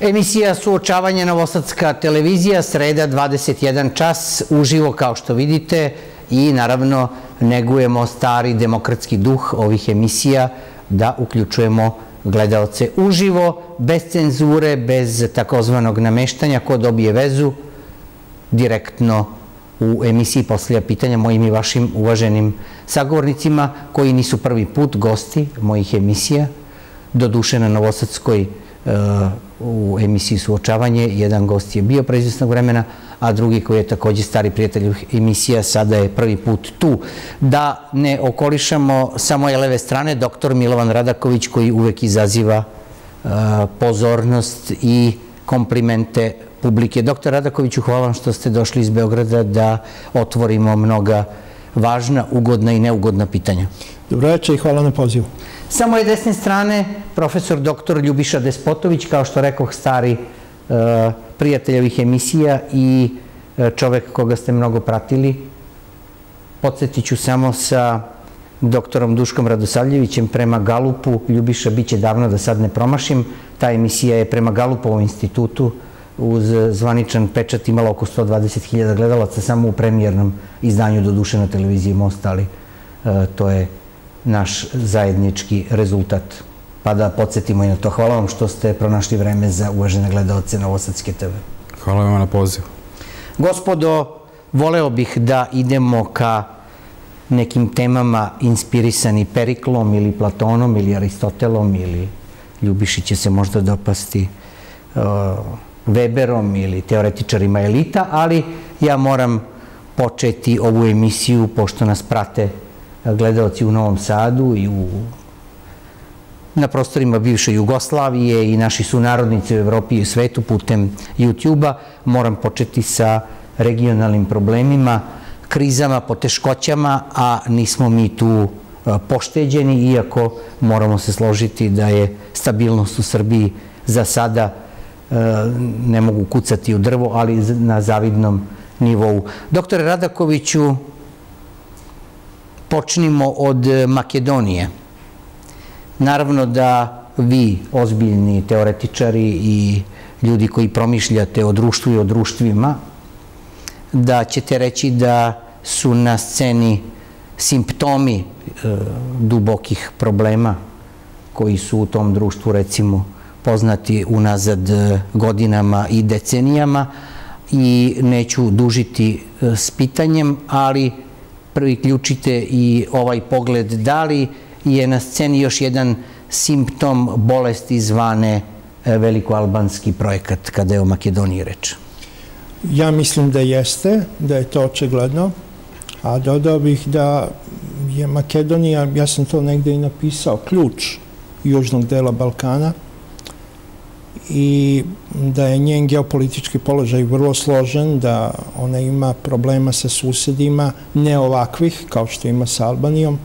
Emisija Suočavanje Novosadska televizija, sreda 21 čas, uživo kao što vidite i naravno negujemo stari demokratski duh ovih emisija da uključujemo gledalce uživo, bez cenzure, bez takozvanog nameštanja, ko dobije vezu, direktno u emisiji poslija pitanja mojim i vašim uvaženim sagovornicima koji nisu prvi put gosti mojih emisija, do duše na Novosadskoj uh, u emisiji Suočavanje. Jedan gost je bio pre vremena, a drugi koji je takođe stari prijatelj emisija, sada je prvi put tu. Da ne okolišamo sa moje leve strane, doktor Milovan Radaković koji uvek izaziva uh, pozornost i komplimente publike. Doktor Radakoviću, hvala vam što ste došli iz Beograda da otvorimo mnoga važna, ugodna i neugodna pitanja. Dobro večer i hvala na pozivu. Sa moje desne strane, profesor dr. Ljubiša Despotović, kao što rekoh, stari uh, prijatelj ovih emisija i uh, čovek koga ste mnogo pratili. Podsjetit ću samo sa doktorom Duškom Radosavljevićem prema Galupu. Ljubiša, bit će davno da sad ne promašim. Ta emisija je prema Galupovom institutu uz zvaničan pečat imala oko 120.000 gledalaca samo u premijernom izdanju do duše na televiziji Most, ali uh, to je naš zajednički rezultat. Pa da podsjetimo i na to. Hvala vam što ste pronašli vreme za uvažene gledalce Novosadske TV. Hvala vam na pozivu. Gospodo, voleo bih da idemo ka nekim temama inspirisani Periklom ili Platonom ili Aristotelom ili Ljubiši će se možda dopasti uh, Weberom ili teoretičarima elita, ali ja moram početi ovu emisiju, pošto nas prate gledalci u Novom Sadu i u na prostorima bivše Jugoslavije i naši sunarodnici u Evropi i svetu putem YouTube-a. Moram početi sa regionalnim problemima, krizama, poteškoćama, a nismo mi tu pošteđeni, iako moramo se složiti da je stabilnost u Srbiji za sada ne mogu kucati u drvo, ali na zavidnom nivou. Doktore Radakoviću, počnimo od Makedonije. Naravno da vi, ozbiljni teoretičari i ljudi koji promišljate o društvu i o društvima, da ćete reći da su na sceni simptomi e, dubokih problema koji su u tom društvu, recimo, poznati unazad godinama i decenijama i neću dužiti e, s pitanjem, ali priključite i ovaj pogled da li je na sceni još jedan simptom bolesti zvane e, velikoalbanski projekat kada je o Makedoniji reč? Ja mislim da jeste, da je to očigledno, a dodao bih da je Makedonija, ja sam to negde i napisao, ključ južnog dela Balkana, i da je njen geopolitički položaj vrlo složen, da ona ima problema sa susedima, ne ovakvih kao što ima sa Albanijom,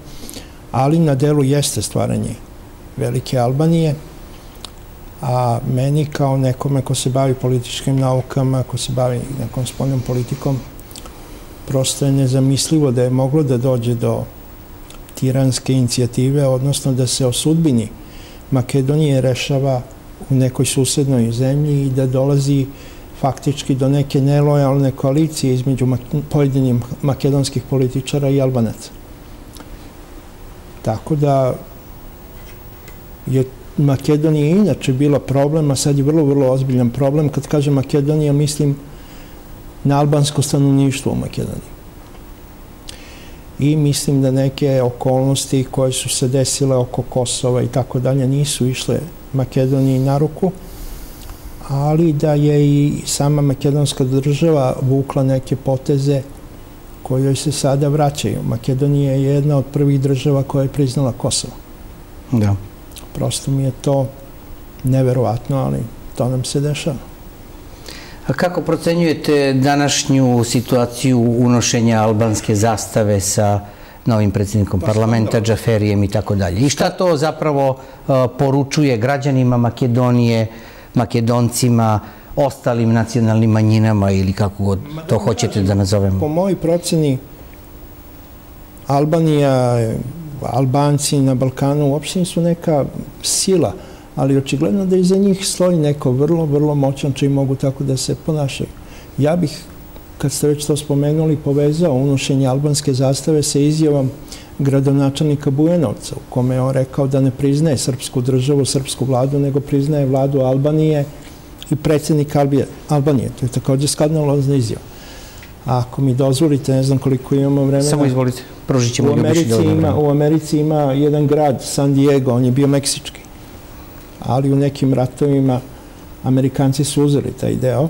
ali na delu jeste stvaranje Velike Albanije, a meni kao nekome ko se bavi političkim naukama, ko se bavi nekom spoljnom politikom, prosto je nezamislivo da je moglo da dođe do tiranske inicijative, odnosno da se o sudbini Makedonije rešava u nekoj susednoj zemlji i da dolazi faktički do neke nelojalne koalicije između pojedinim makedonskih političara i albanaca. Tako da je Makedonija inače bila problem, a sad je vrlo, vrlo ozbiljan problem. Kad kažem Makedonija, mislim na albansko stanovništvo u Makedoniji. I mislim da neke okolnosti koje su se desile oko Kosova i tako dalje nisu išle Makedoniji na ruku, ali da je i sama makedonska država vukla neke poteze kojoj se sada vraćaju. Makedonija je jedna od prvih država koja je priznala Kosovo. Da. Prosto mi je to neverovatno, ali to nam se dešava. A kako procenjujete današnju situaciju unošenja albanske zastave sa novim predsjednikom pa parlamenta, Džaferijem i tako dalje. I šta to zapravo uh, poručuje građanima Makedonije, Makedoncima, ostalim nacionalnim manjinama ili kako god to hoćete da nazovemo? Po mojoj proceni, Albanija, Albanci na Balkanu uopšte nisu neka sila. ali očigledno da iza njih stoji neko vrlo, vrlo moćan čiji mogu tako da se ponašaju. Ja bih, kad ste već to spomenuli, povezao unošenje albanske zastave sa izjavom gradonačelnika Bujanovca, u kome je on rekao da ne priznaje srpsku državu, srpsku vladu, nego priznaje vladu Albanije i predsednik Albanije. To je takođe skandalozna izjava. A ako mi dozvolite, ne znam koliko imamo vremena... Samo izvolite, prožit ćemo u Americi ima, U Americi ima jedan grad, San Diego, on je bio meksički. Ali u nekim ratovima Amerikanci su uzeli taj deo.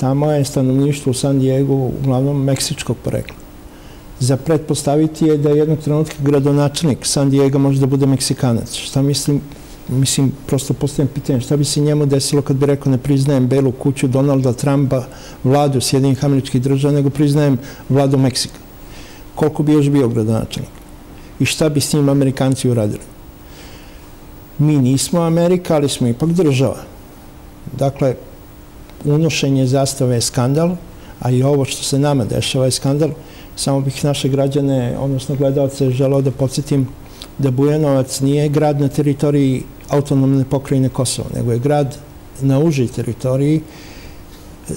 Tamo je stanovništvo u San Diego uglavnom meksičkog porekla. Za pretpostaviti je da jednog trenutka gradonačelnik San Diego može da bude Meksikanac. Šta mislim, mislim, prosto postavljam pitanje, šta bi se njemu desilo kad bi rekao ne priznajem Belu kuću Donalda Trumpa, vladu Sjedinih američkih država, nego priznajem vladu Meksika. Koliko bi još bio gradonačelnik? I šta bi s njim Amerikanci uradili? Mi nismo Amerika, ali smo ipak država. Dakle, unošenje zastave je skandal, a i ovo što se nama dešava je skandal. Samo bih naše građane, odnosno gledalce, želao da podsjetim da Bujanovac nije grad na teritoriji autonomne pokrajine Kosova, nego je grad na užoj teritoriji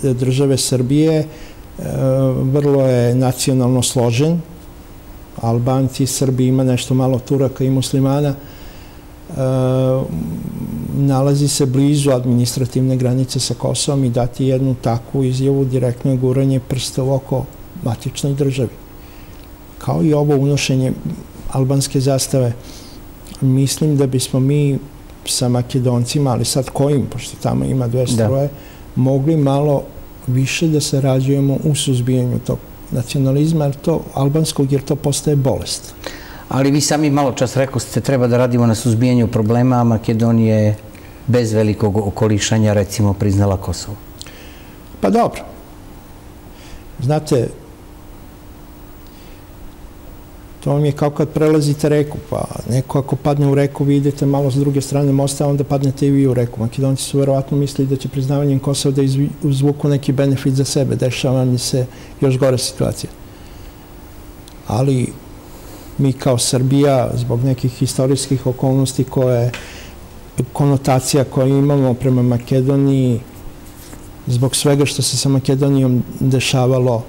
e, države Srbije, e, vrlo je nacionalno složen, Albanci, Srbi, ima nešto malo Turaka i muslimana, e, nalazi se blizu administrativne granice sa Kosovom i dati jednu takvu izjavu direktno je guranje prsta u oko matičnoj državi. Kao i ovo unošenje albanske zastave, mislim da bismo mi sa makedoncima, ali sad kojim, pošto tamo ima dve da. stroje, da. mogli malo više da se rađujemo u suzbijanju tog nacionalizma, jer to, albanskog, jer to postaje bolest. Ali vi sami malo čas rekao ste treba da radimo na suzbijanju problema, a Makedonija je bez velikog okolišanja recimo priznala Kosovo. Pa dobro. Znate, To vam je kao kad prelazite reku, pa neko ako padne u reku, vi idete malo s druge strane mosta, onda padnete i vi u reku. Makedonci su verovatno mislili da će priznavanjem Kosova da izvuku neki benefit za sebe. Dešava mi se još gore situacija. Ali mi kao Srbija, zbog nekih istorijskih okolnosti koje, konotacija koje imamo prema Makedoniji, zbog svega što se sa Makedonijom dešavalo,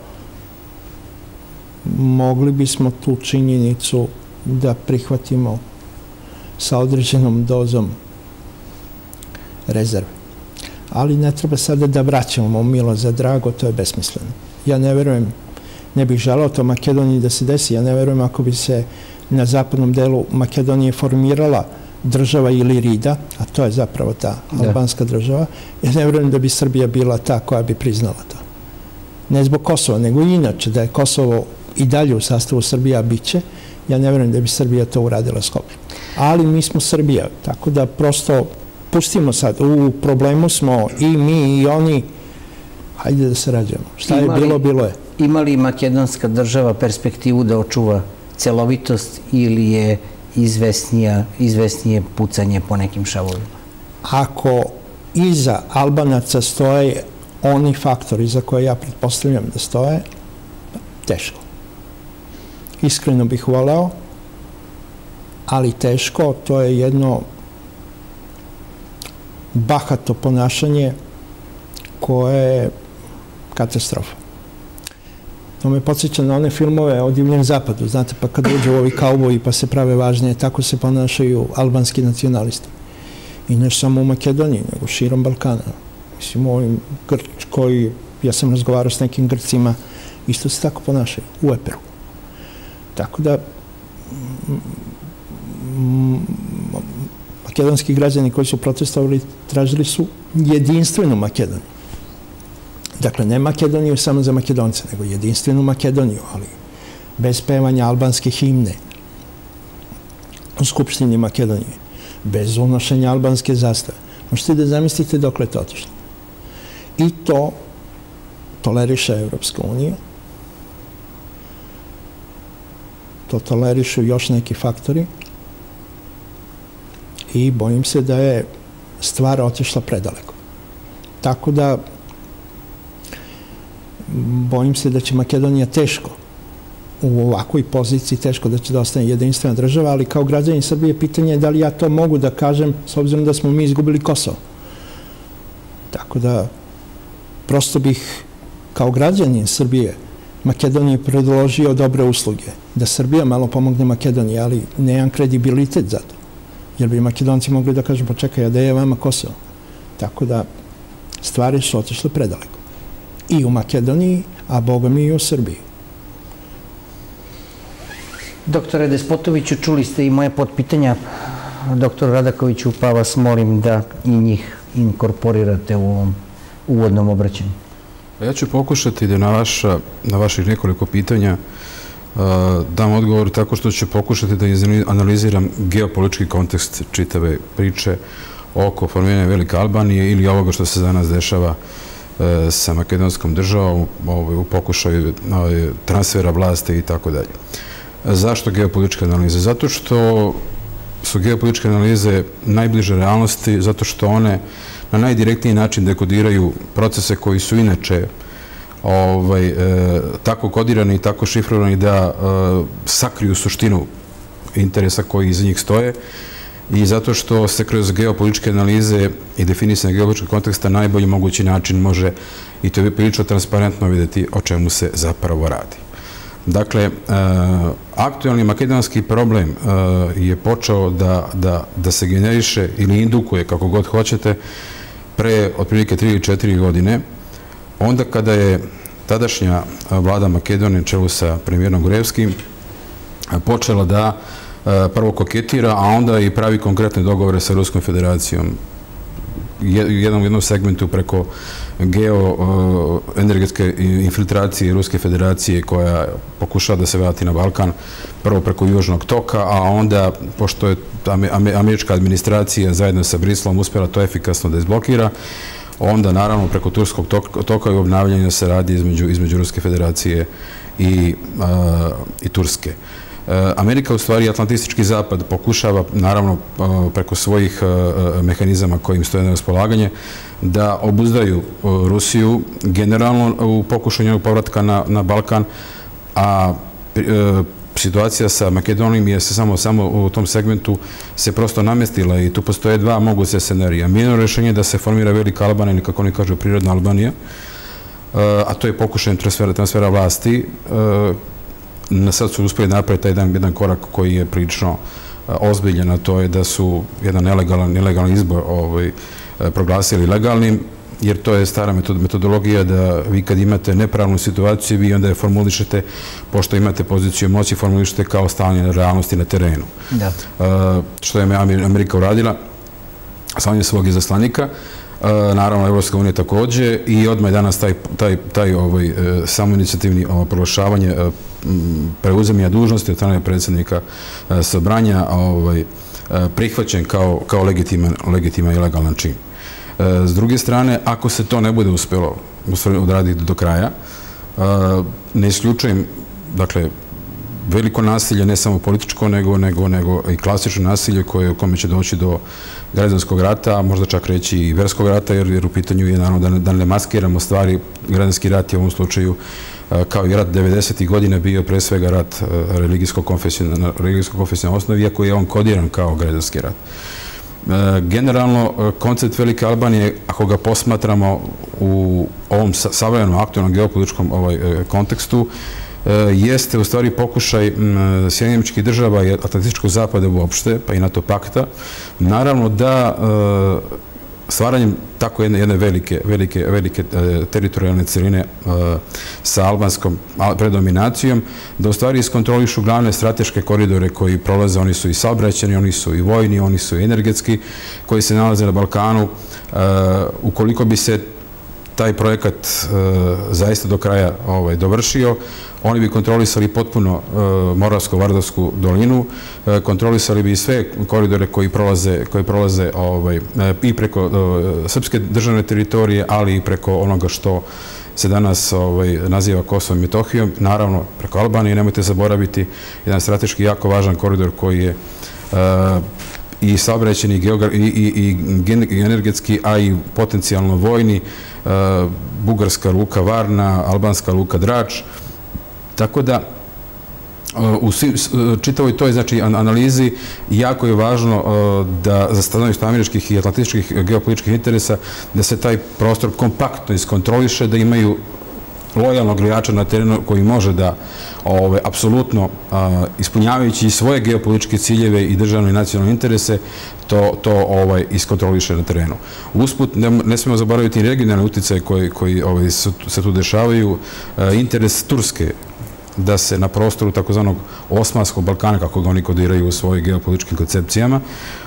mogli bismo tu činjenicu da prihvatimo sa određenom dozom rezerve. Ali ne treba sada da vraćamo milo za drago, to je besmisleno. Ja ne verujem, ne bih želao to Makedoniji da se desi, ja ne verujem ako bi se na zapadnom delu Makedonije formirala država ili Rida, a to je zapravo ta da. albanska država, ja ne verujem da bi Srbija bila ta koja bi priznala to. Ne zbog Kosova, nego inače da je Kosovo i dalje u sastavu Srbija biće, ja ne verujem da bi Srbija to uradila Skoplje. Ali mi smo Srbija, tako da prosto pustimo sad, u problemu smo i mi i oni, hajde da se rađamo. Šta je bilo, bilo je. Ima li makedonska država perspektivu da očuva celovitost ili je izvesnija, izvesnije pucanje po nekim šavovima? Ako iza Albanaca stoje oni faktori za koje ja pretpostavljam da stoje, teško iskreno bih voleo, ali teško, to je jedno bahato ponašanje koje je katastrofa. To me podsjeća na one filmove o divljem zapadu, znate, pa kad uđe ovi kauboji pa se prave važnije, tako se ponašaju albanski nacionalisti. I ne samo u Makedoniji, nego širom Balkana. Mislim, ovim Grč koji, ja sam razgovarao s nekim Grcima, isto se tako ponašaju, u Eperu. Tako da makedonski građani koji su protestovali tražili su jedinstvenu Makedoniju. Dakle, ne Makedoniju samo za Makedonce, nego jedinstvenu Makedoniju, ali bez pevanja albanske himne u Skupštini Makedonije, bez unošenja albanske zastave. Možete da zamislite dokle to otišlo. I to toleriša Evropska unija, to tolerišu još neki faktori i bojim se da je stvar otišla predaleko. Tako da bojim se da će Makedonija teško u ovakvoj poziciji teško da će da ostane jedinstvena država, ali kao građanin Srbije pitanje je da li ja to mogu da kažem s obzirom da smo mi izgubili Kosovo. Tako da prosto bih kao građanin Srbije Makedonije predložio dobre usluge. Da Srbija malo pomogne Makedoniji, ali nemam kredibilitet za to. Jer bi Makedonci mogli da kažem, pa čekaj, a da je vama Kosovo? Tako da stvari su otišle predaleko. I u Makedoniji, a Boga mi i u Srbiji. Doktore Despotoviću, čuli ste i moje potpitanja doktor Radakoviću, pa vas molim da i njih inkorporirate u ovom uvodnom obraćanju. Ja ću pokušati da na, vaša, na vaših nekoliko pitanja dam odgovor tako što ću pokušati da analiziram geopolitički kontekst čitave priče oko formiranja Velike Albanije ili ovoga što se danas dešava e, sa makedonskom državom ovaj, u pokušaju ovaj, transfera vlasti i tako dalje. Zašto geopolitičke analize? Zato što su geopolitičke analize najbliže realnosti, zato što one na najdirektniji način dekodiraju procese koji su inače ovaj, e, tako kodirani i tako šifrovani da e, sakriju suštinu interesa koji iza njih stoje i zato što se kroz geopolitičke analize i definisanje geopolitičkog konteksta najbolji mogući način može i to je prilično transparentno videti o čemu se zapravo radi. Dakle, e, aktualni makedonski problem e, je počeo da, da, da se generiše ili indukuje, kako god hoćete, pre otprilike 3 ili 4 godine, onda kada je tadašnja vlada Makedonije čelu sa premijerom Gurevskim počela da e, prvo koketira, a onda i pravi konkretne dogovore sa Ruskom federacijom jednom, jednom segmentu preko geoenergetske infiltracije Ruske federacije koja pokušava da se vrati na Balkan, prvo preko Južnog toka, a onda, pošto je američka administracija zajedno sa Brislom uspjela to efikasno da izblokira, onda naravno preko Turskog toka i obnavljanja se radi između, između Ruske federacije i, i Turske. E, Amerika, u stvari Atlantistički zapad, pokušava, naravno, e, preko svojih e, mehanizama kojim stoje na raspolaganje, da obuzdaju Rusiju generalno u pokušanju povratka na, na Balkan, a situacija sa Makedonijom je se samo, samo u tom segmentu se prosto namestila i tu postoje dva moguće scenarija. Mijeno rešenje da se formira velika Albanija ili kako oni kažu prirodna Albanija, a to je pokušaj transfera, transfera vlasti na sad su uspeli napraviti taj jedan, jedan korak koji je prilično e, ozbiljen, a to je da su jedan nelegalan, nelegalan izbor ovaj, e, proglasili legalnim, jer to je stara metodologija da vi kad imate nepravnu situaciju, vi onda je formulišete, pošto imate poziciju moći, formulišete kao stanje realnosti na terenu. Da. E, što je Amerika uradila, stanje svog izaslanika, naravno Evropska unija takođe i odmah je danas taj, taj, taj ovaj, samoinicijativni ovaj, proglašavanje preuzemanja dužnosti od strane predsjednika e, Sobranja ovaj, e, prihvaćen kao, kao i legalan čin. E, s druge strane, ako se to ne bude uspjelo odraditi do kraja, ne isključujem, dakle, veliko nasilje, ne samo političko, nego, nego, nego i klasično nasilje koje, u kome će doći do građanskog rata, a možda čak reći i verskog rata, jer, u pitanju je naravno da, da ne maskiramo stvari. Građanski rat je u ovom slučaju kao i rat 90. godina bio pre svega rat religijsko-konfesionalne osnovi, iako je on kodiran kao građanski rat. Generalno, koncept Velike Albanije, ako ga posmatramo u ovom savremenom aktualnom geopolitičkom ovaj, e, kontekstu, e, jeste u stvari pokušaj Sjedinjemičkih država i Atlantičkog zapada uopšte, pa i NATO pakta, naravno da e, stvaranjem tako jedne, jedne velike, velike, velike e, teritorijalne celine e, sa albanskom predominacijom, da u stvari iskontrolišu glavne strateške koridore koji prolaze, oni su i saobraćeni, oni su i vojni, oni su i energetski, koji se nalaze na Balkanu. E, ukoliko bi se taj projekat zaista do kraja ovaj, dovršio, Oni bi kontrolisali potpuno e, Moravsko-Vardovsku dolinu, e, kontrolisali bi sve koridore koji prolaze, koji prolaze ovaj, e, i preko srpske državne teritorije, ali i preko onoga što se danas ovaj, naziva Kosovo i Metohijom, naravno preko Albanije, nemojte zaboraviti jedan strateški jako važan koridor koji je i saobraćeni i, i, i energetski, a i potencijalno vojni, Bugarska luka Varna, Albanska luka Drač, Tako da, u čitavoj toj znači, analizi jako je važno da za stanovište američkih i atlantičkih geopolitičkih interesa da se taj prostor kompaktno iskontroliše, da imaju lojalnog igrača na terenu koji može da apsolutno ispunjavajući svoje geopolitičke ciljeve i državne i nacionalne interese to, to ovaj, iskontroliše na terenu. Usput, ne, smemo zaboraviti regionalne uticaje koji, koji ovaj, se tu dešavaju. interes Turske da se na prostoru takozvanog Osmanskog Balkana, kako ga oni kodiraju u svojim geopolitičkim koncepcijama,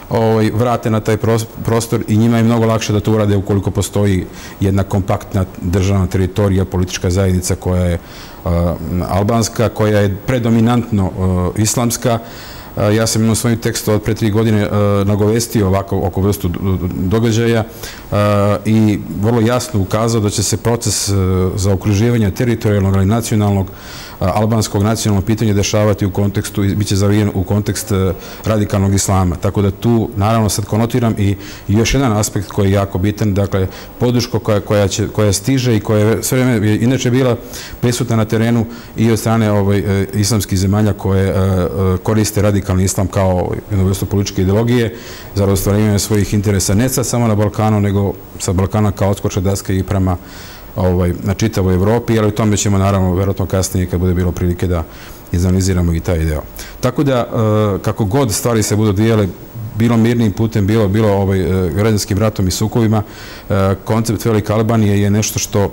ovaj, vrate na taj prostor i njima je mnogo lakše da to urade ukoliko postoji jedna kompaktna državna teritorija, politička zajednica koja je albanska, koja je predominantno islamska, Ja sam imao svoj tekst od pre tri godine nagovestio ovako oko vrstu događaja i vrlo jasno ukazao da će se proces za okruživanje teritorijalnog ali nacionalnog albanskog nacionalnog pitanja dešavati u kontekstu, bit će zavijen u kontekst radikalnog islama. Tako da tu, naravno, sad konotiram i još jedan aspekt koji je jako bitan, dakle, podrško koja, koja, će, koja stiže i koja je sve vreme, inače bila prisutna na terenu i od strane ovaj, e, islamskih zemalja koje e, e, koriste radikalni islam kao jednu vrstu političke ideologije za ostvarivanje svojih interesa ne sad samo na Balkanu, nego sa Balkana kao odskoče daske i prema ovaj, na čitavoj Evropi, ali u tome ćemo naravno verovatno kasnije kad bude bilo prilike da izanaliziramo i taj deo. Tako da, e, kako god stvari se budu dijele, bilo mirnim putem, bilo, bilo ovaj, e, građanskim ratom i sukovima, e, koncept Velike Albanije je nešto što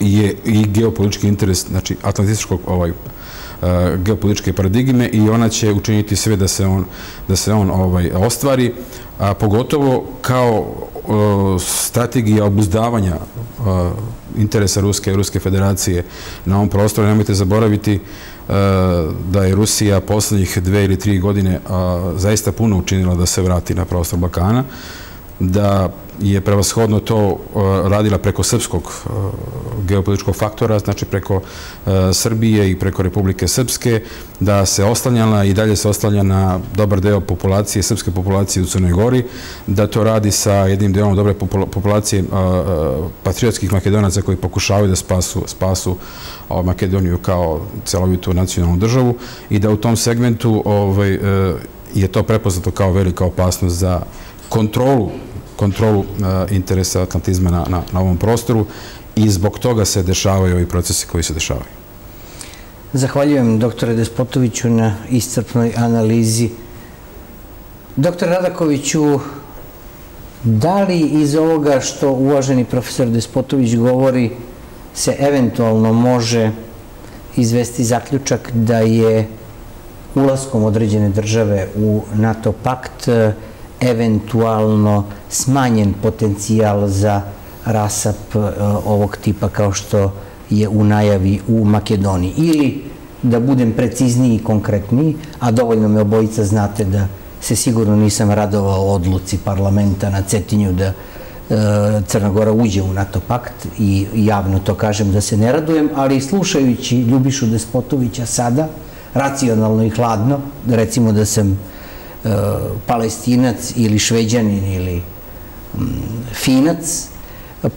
je i geopolitički interes, znači atlantističkog ovaj, geopolitičke paradigme i ona će učiniti sve da se on, da se on ovaj, ostvari, a pogotovo kao strategija obuzdavanja interesa Ruske i Ruske federacije na ovom prostoru. Nemojte zaboraviti da je Rusija poslednjih dve ili tri godine zaista puno učinila da se vrati na prostor Balkana, da je prevashodno to uh, radila preko srpskog uh, geopolitičkog faktora, znači preko uh, Srbije i preko Republike Srpske, da se oslanjala i dalje se oslanja na dobar deo populacije, srpske populacije u Crnoj Gori, da to radi sa jednim delom dobre populacije patriotskih makedonaca koji pokušavaju da spasu, spasu Makedoniju kao celovitu nacionalnu državu i da u tom segmentu ovaj, je to prepoznato kao velika opasnost za kontrolu kontrolu e, interesa atlantizma na, na, ovom prostoru i zbog toga se dešavaju ovi procesi koji se dešavaju. Zahvaljujem doktore Despotoviću na iscrpnoj analizi. Doktor Radakoviću, da li iz ovoga što uvaženi profesor Despotović govori se eventualno može izvesti zaključak da je ulaskom određene države u NATO pakt eventualno smanjen potencijal za rasap e, ovog tipa kao što je u najavi u Makedoniji. Ili, da budem precizniji i konkretniji, a dovoljno me obojica znate da se sigurno nisam radovao odluci parlamenta na Cetinju da e, Crna Gora uđe u NATO pakt i javno to kažem da se ne radujem, ali slušajući Ljubišu Despotovića sada, racionalno i hladno, recimo da sam E, palestinac ili šveđanin ili mm, finac,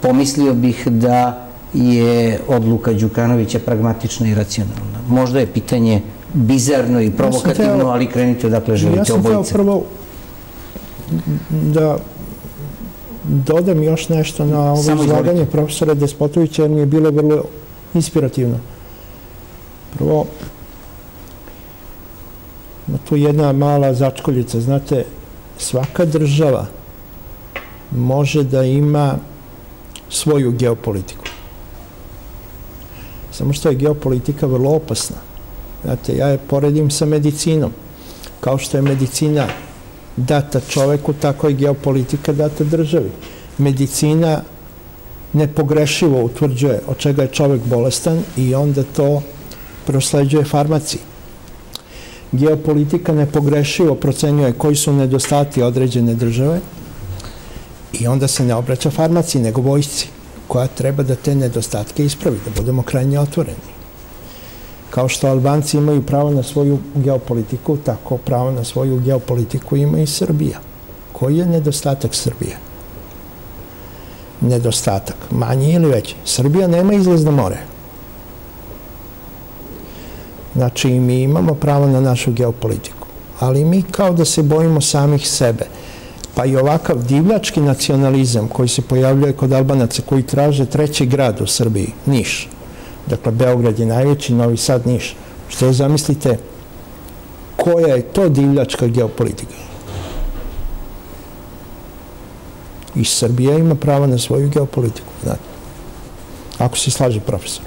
pomislio bih da je odluka Đukanovića pragmatična i racionalna. Možda je pitanje bizarno i provokativno, ali krenite odakle želite obojice. Ja sam teo prvo da dodam još nešto na ovo izlaganje profesora Despotovića, jer mi je bilo vrlo inspirativno. Prvo, ima tu jedna mala začkoljica. Znate, svaka država može da ima svoju geopolitiku. Samo što je geopolitika vrlo opasna. Znate, ja je poredim sa medicinom. Kao što je medicina data čoveku, tako je geopolitika data državi. Medicina nepogrešivo utvrđuje od čega je čovek bolestan i onda to prosleđuje farmaciji geopolitika nepogrešivo procenjuje koji su nedostati određene države i onda se ne obraća farmaciji, nego vojsci, koja treba da te nedostatke ispravi, da budemo krajnje otvoreni. Kao što Albanci imaju pravo na svoju geopolitiku, tako pravo na svoju geopolitiku ima i Srbija. Koji je nedostatak Srbije? Nedostatak, manji ili veći. Srbija nema izlaz na more. Znači, mi imamo pravo na našu geopolitiku, ali mi kao da se bojimo samih sebe. Pa i ovakav divljački nacionalizam koji se pojavljuje kod Albanaca koji traže treći grad u Srbiji, Niš. Dakle, Beograd je najveći, Novi Sad, Niš. Što zamislite, koja je to divljačka geopolitika? I Srbija ima pravo na svoju geopolitiku, znate. Ako se slaže profesor.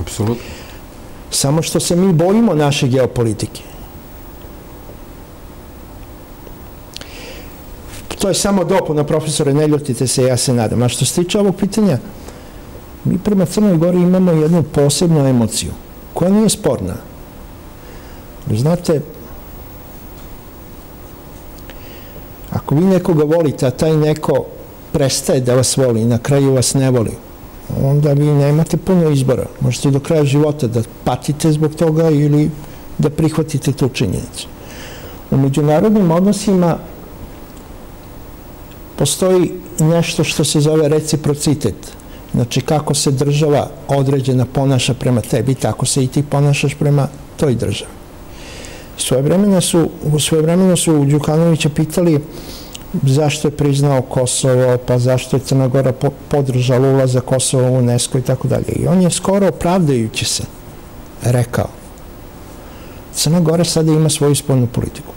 Apsolutno. Samo što se mi bojimo naše geopolitike. To je samo dopuna, profesore, ne ljutite se, ja se nadam. A što se tiče ovog pitanja, mi prema Crnoj Gori imamo jednu posebnu emociju, koja nije sporna. Znate, ako vi nekoga volite, a taj neko prestaje da vas voli, na kraju vas ne voli, onda vi nemate puno izbora. Možete do kraja života da patite zbog toga ili da prihvatite tu činjenicu. U međunarodnim odnosima postoji nešto što se zove reciprocitet. Znači, kako se država određena ponaša prema tebi, tako se i ti ponašaš prema toj državi. Svojevremeno su, svojevremeno su Đukanovića pitali zašto je priznao Kosovo, pa zašto je Crna Gora podržala ulaza Kosova u UNESCO i tako dalje. I on je skoro opravdajući se rekao Crna Gora sada ima svoju spoljnu politiku.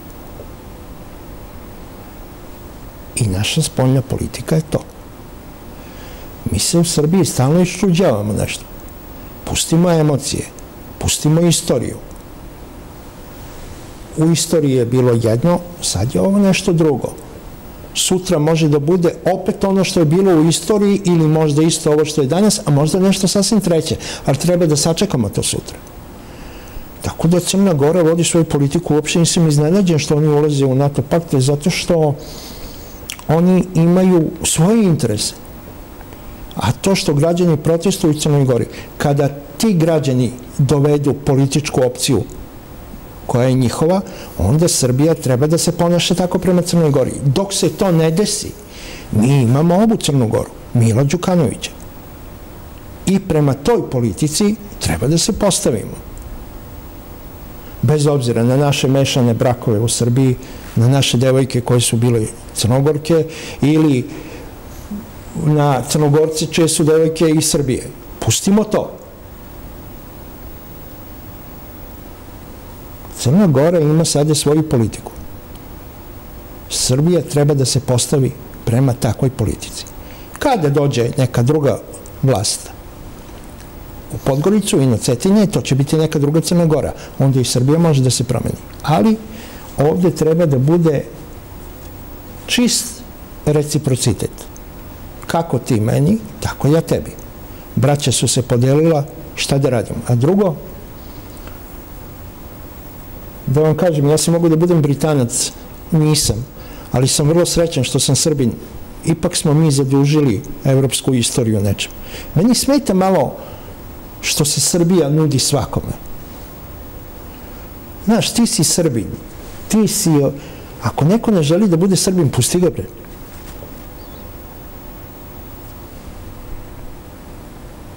I naša spoljna politika je to. Mi se u Srbiji stalno iščuđavamo nešto. Pustimo emocije, pustimo istoriju. U istoriji je bilo jedno, sad je ovo nešto drugo sutra može da bude opet ono što je bilo u istoriji ili možda isto ovo što je danas, a možda nešto sasvim treće, ali treba da sačekamo to sutra. Tako da Crna Gora vodi svoju politiku, uopšte nisam iznenađen što oni ulaze u NATO pakt, zato što oni imaju svoje interese. A to što građani protestuju u Crnoj Gori, kada ti građani dovedu političku opciju koja je njihova, onda Srbija treba da se ponaša tako prema Crnoj Gori. Dok se to ne desi, mi imamo ovu Crnu Goru, Mila Đukanovića. I prema toj politici treba da se postavimo. Bez obzira na naše mešane brakove u Srbiji, na naše devojke koje su bile crnogorke ili na crnogorce čije su devojke iz Srbije. Pustimo to. Crna Gora ima sada svoju politiku. Srbija treba da se postavi prema takvoj politici. Kada dođe neka druga vlast u Podgoricu i na Cetinje, to će biti neka druga Crna Gora. Onda i Srbija može da se promeni. Ali ovde treba da bude čist reciprocitet. Kako ti meni, tako ja tebi. Braća su se podelila, šta da radimo? A drugo, da vam kažem, ja sam mogu da budem Britanac, nisam, ali sam vrlo srećan što sam Srbin. Ipak smo mi zadužili evropsku istoriju nečem. Meni smeta malo što se Srbija nudi svakome. Znaš, ti si Srbin, ti si... Ako neko ne želi da bude Srbin, pusti ga bre.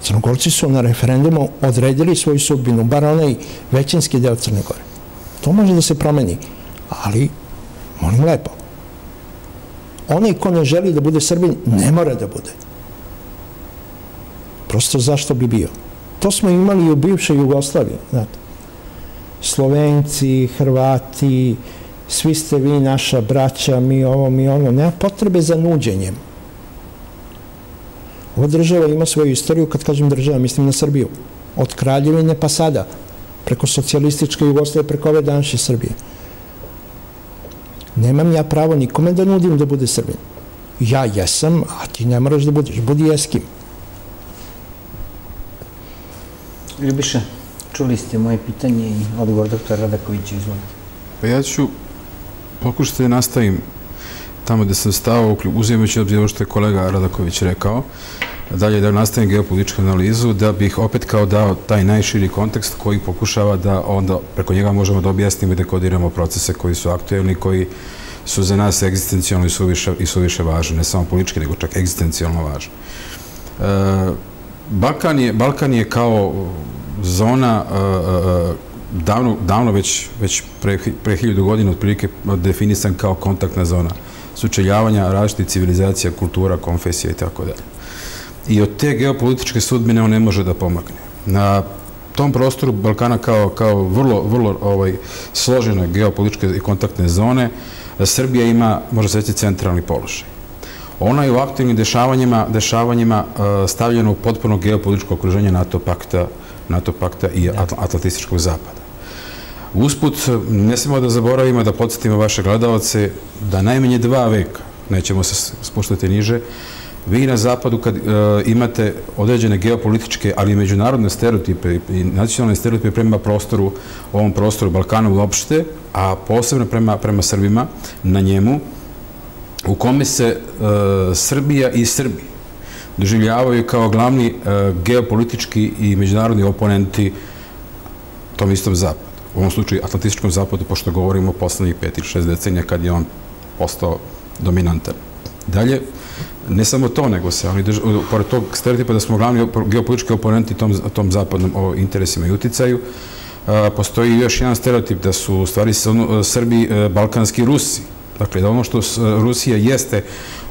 Crnogorci su na referendumu odredili svoju sudbinu, bar onaj većinski deo Crne Gore. To može da se promeni, ali, molim lepo, onaj ko ne želi da bude Srbin, ne mora da bude. Prosto zašto bi bio? To smo imali i u bivšoj Jugoslaviji, znate. Slovenci, Hrvati, svi ste vi naša braća, mi ovo, mi ono. Nema potrebe za nuđenjem. Ova država ima svoju istoriju, kad kažem država, mislim na Srbiju. Od kraljevine pa sada preko socijalističke Jugoslavije, preko ove današnje Srbije. Nemam ja pravo nikome da nudim da bude Srbin. Ja jesam, a ti ne moraš da budeš. Budi jeskim. Ljubiša, čuli ste moje pitanje i odgovor doktora Radakovića, izvolite. Pa ja ću pokušati da nastavim tamo gde sam stao, uzimajući obzir što je kolega Radaković rekao, dalje da nastavim geopolitičku analizu, da bih opet kao dao taj najširi kontekst koji pokušava da onda preko njega možemo da objasnimo i dekodiramo procese koji su aktuelni, koji su za nas egzistencijalno i suviše, i suviše važni, ne samo politički, nego čak egzistencijalno važni. E, Balkan je, Balkan je kao zona e, e, davno, davno već, već pre, pre hiljadu godina otprilike definisan kao kontaktna zona sučeljavanja različitih civilizacija, kultura, konfesija i tako dalje. I od te geopolitičke sudbine on ne može da pomogne. Na tom prostoru Balkana kao, kao vrlo, vrlo ovaj, složene geopolitičke i kontaktne zone, Srbija ima, može se reći, centralni položaj. Ona je u aktivnim dešavanjima, dešavanjima stavljena u potpuno geopolitičko okruženje NATO pakta, NATO pakta i Atlantističkog zapada. Usput, ne smemo da zaboravimo da podsjetimo vaše gledalce da najmenje dva veka, nećemo se spuštati niže, vi na zapadu kad e, imate određene geopolitičke, ali i međunarodne stereotipe i nacionalne stereotipe prema prostoru, ovom prostoru Balkana uopšte, a posebno prema, prema Srbima na njemu, u kome se e, Srbija i Srbi doživljavaju kao glavni e, geopolitički i međunarodni oponenti tom istom zapadu. U ovom slučaju Atlantičkom zapadu, pošto govorimo o poslednjih pet ili šest decenija kad je on postao dominantan. Dalje, ne samo to, nego se oni, pored tog stereotipa da smo glavni geopolitički oponenti tom, tom zapadnom o interesima i uticaju, postoji još jedan stereotip da su u stvari Srbi e, balkanski Rusi. Dakle, da ono što Rusija jeste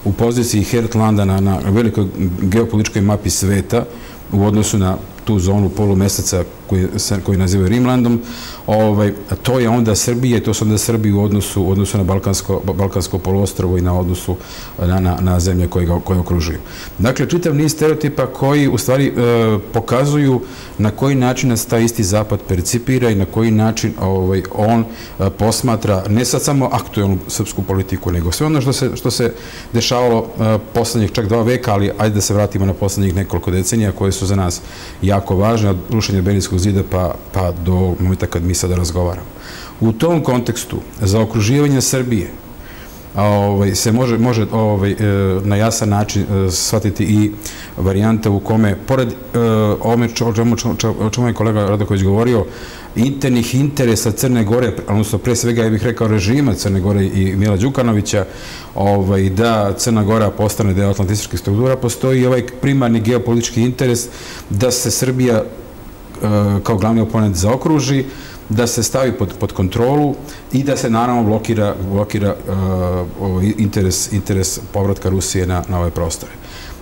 u poziciji Hertlanda na, na velikoj geopolitičkoj mapi sveta u odnosu na tu zonu polumeseca koji, koji nazivaju Rimlandom, ovaj, to je onda Srbije, to su onda Srbi u odnosu, u odnosu na Balkansko, Balkansko poluostrovo i na odnosu na, na, na zemlje koje ga okružuju. Dakle, čitav niz stereotipa koji u stvari e, pokazuju na koji način nas taj isti zapad percipira i na koji način ovaj, on e, posmatra ne sad samo aktualnu srpsku politiku, nego sve ono što se, što se dešavalo poslednjih čak dva veka, ali ajde da se vratimo na poslednjih nekoliko decenija koje su za nas jako važne, od rušenja Berlinskog zida pa, pa do momenta kad mi sada razgovaramo. U tom kontekstu, za okruživanje Srbije, ovaj, se može, može ovaj, e, na jasan način e, shvatiti i varijanta u kome, pored e, ome o čemu, o čemu je kolega Radoković govorio, internih interesa Crne Gore, odnosno pre svega ja bih rekao režima Crne Gore i Mila Đukanovića, ovaj, da Crna Gora postane deo atlantističkih struktura, postoji ovaj primarni geopolitički interes da se Srbija kao glavni oponent zaokruži, da se stavi pod, pod kontrolu i da se naravno blokira, blokira uh, interes, interes povratka Rusije na, na ove prostore.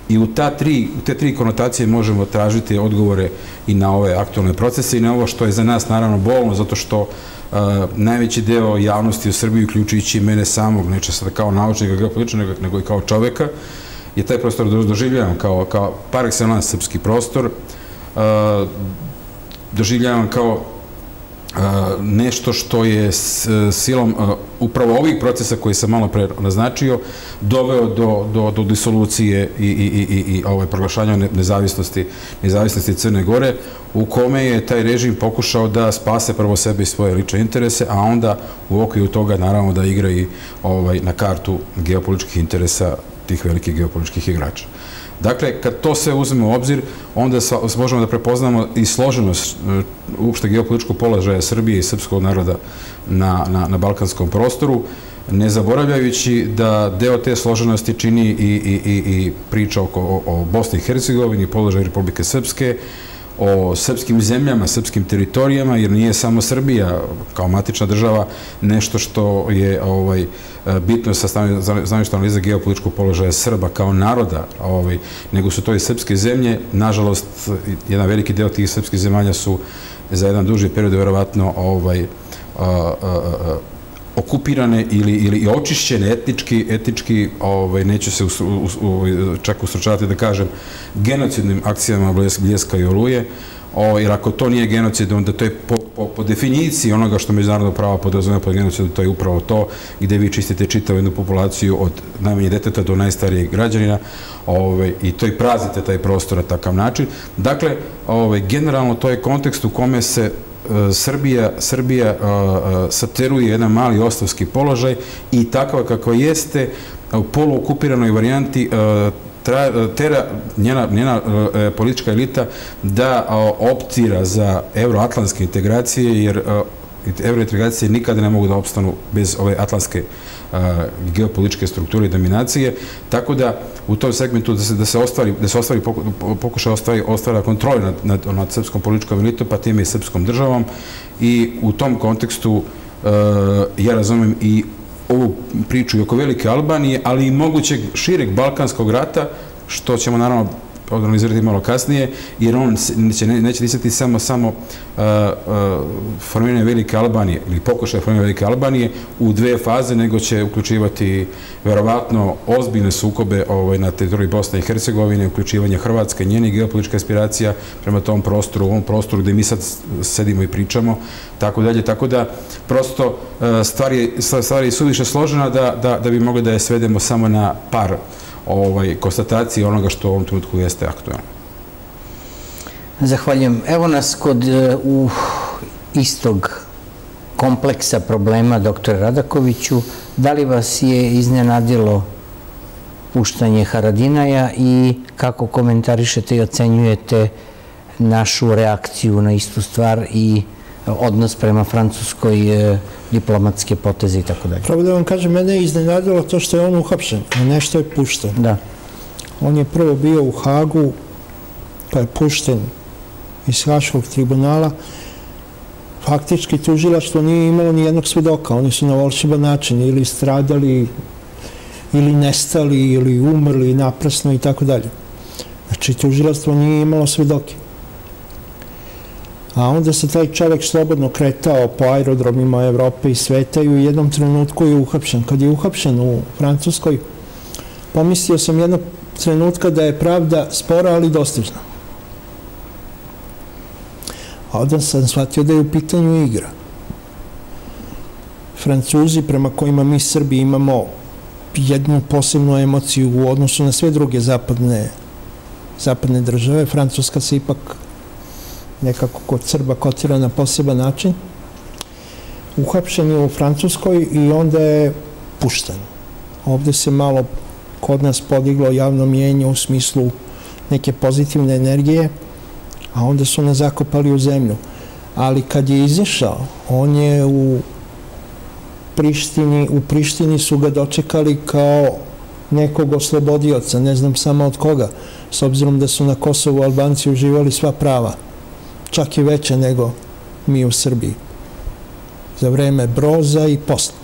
I u, ta tri, u te tri konotacije možemo tražiti odgovore i na ove aktualne procese i na ovo što je za nas naravno bolno, zato što uh, najveći deo javnosti u Srbiji, uključujući mene samog, neče sada kao naučnika, geopolitiča, nego, nego i kao čoveka, je taj prostor doživljavam kao, kao par excellence srpski prostor, uh, doživljavam kao nešto što je silom upravo ovih procesa koji sam malo pre naznačio doveo do, do, do disolucije i, i, i, i ovaj, proglašanja nezavisnosti, nezavisnosti Crne Gore u kome je taj režim pokušao da spase prvo sebe i svoje lične interese, a onda u okviru toga naravno da igra i ovaj, na kartu geopolitičkih interesa tih velikih geopolitičkih igrača. Dakle, kad to sve uzmemo u obzir, onda možemo da prepoznamo i složenost e, uopšte geopolitičkog položaja Srbije i srpskog naroda na, na, na balkanskom prostoru, ne zaboravljajući da deo te složenosti čini i, i, i, i priča oko, o, Bosni i Hercegovini, položaj Republike Srpske, o srpskim zemljama, srpskim teritorijama, jer nije samo Srbija kao matična država nešto što je ovaj, bitno sa stanovišta analiza geopolitičkog položaja Srba kao naroda, ovaj, nego su to i srpske zemlje. Nažalost, jedan veliki deo tih srpskih zemalja su za jedan duži period verovatno ovaj, okupirane ili, ili očišćene etnički, etnički ovaj, neću se čak usručavati da kažem, genocidnim akcijama Bljeska i Oluje, o, jer ako to nije genocid, onda to je po, po, definiciji onoga što međunarodno pravo podrazumeva pod genocidom, to je upravo to gde vi čistite čitavu jednu populaciju od najmanje deteta do najstarijeg građanina i to i prazite taj prostor na takav način. Dakle, generalno to je kontekst u kome se Srbija, Srbija sateruje jedan mali ostavski položaj i takva kako jeste u poluokupiranoj varijanti tera njena, njena e, politička elita da optira za euroatlantske integracije, jer eurointegracije nikada ne mogu da opstanu bez ove atlantske geopolitičke strukture i dominacije, tako da u tom segmentu da se, da se ostvari, da se ostvari, pokuša ostvari, ostvara kontrole nad, nad, nad srpskom političkom elitom, pa time i srpskom državom. I u tom kontekstu ja razumem i ovu priču i oko Velike Albanije, ali i mogućeg šireg Balkanskog rata, što ćemo naravno organizirati malo kasnije, jer on neće, neće disati samo, samo uh, formiranje Velike Albanije ili pokušaj formiranja Velike Albanije u dve faze, nego će uključivati verovatno ozbiljne sukobe ovaj, na teritoriji Bosne i Hercegovine, uključivanje Hrvatske, njenih geopolitička aspiracija prema tom prostoru, u ovom prostoru gde mi sad sedimo i pričamo, tako dalje, tako da prosto stvari, je suviše složena da, da, da bi mogli da je svedemo samo na par ovaj, konstatacije onoga što u ovom trenutku jeste aktualno. Zahvaljujem. Evo nas kod e, u istog kompleksa problema, doktore Radakoviću. Da li vas je iznenadilo puštanje Haradinaja i kako komentarišete i ocenjujete našu reakciju na istu stvar i odnos prema Francuskoj, e, diplomatske poteze i tako dalje. Pravo da vam kažem, mene je iznenadilo to što je on uhapšen, a nešto je pušten. Da. On je prvo bio u Hagu, pa je pušten iz Haškog tribunala. Faktički tužilaštvo nije imalo ni jednog svedoka. Oni su na volšiban način ili stradali, ili nestali, ili umrli naprasno i tako dalje. Znači, tužilaštvo nije imalo svedoke a onda se taj čovek slobodno kretao po aerodromima Evrope i sveta i u jednom trenutku je uhapšen. Kad je uhapšen u Francuskoj, pomislio sam jednog trenutka da je pravda spora, ali dostižna. A onda sam shvatio da je u pitanju igra. Francuzi, prema kojima mi Srbi imamo jednu posebnu emociju u odnosu na sve druge zapadne, zapadne države, Francuska se ipak nekako kod Srba kotira na poseban način. Uhapšen je u Francuskoj i onda je pušten. Ovde se malo kod nas podiglo javno mijenje u smislu neke pozitivne energije, a onda su nas zakopali u zemlju. Ali kad je izašao, on je u Prištini, u Prištini su ga dočekali kao nekog oslobodioca, ne znam samo od koga, s obzirom da su na Kosovu Albanci uživali sva prava čak i veće nego mi u Srbiji za vreme Broza i posle.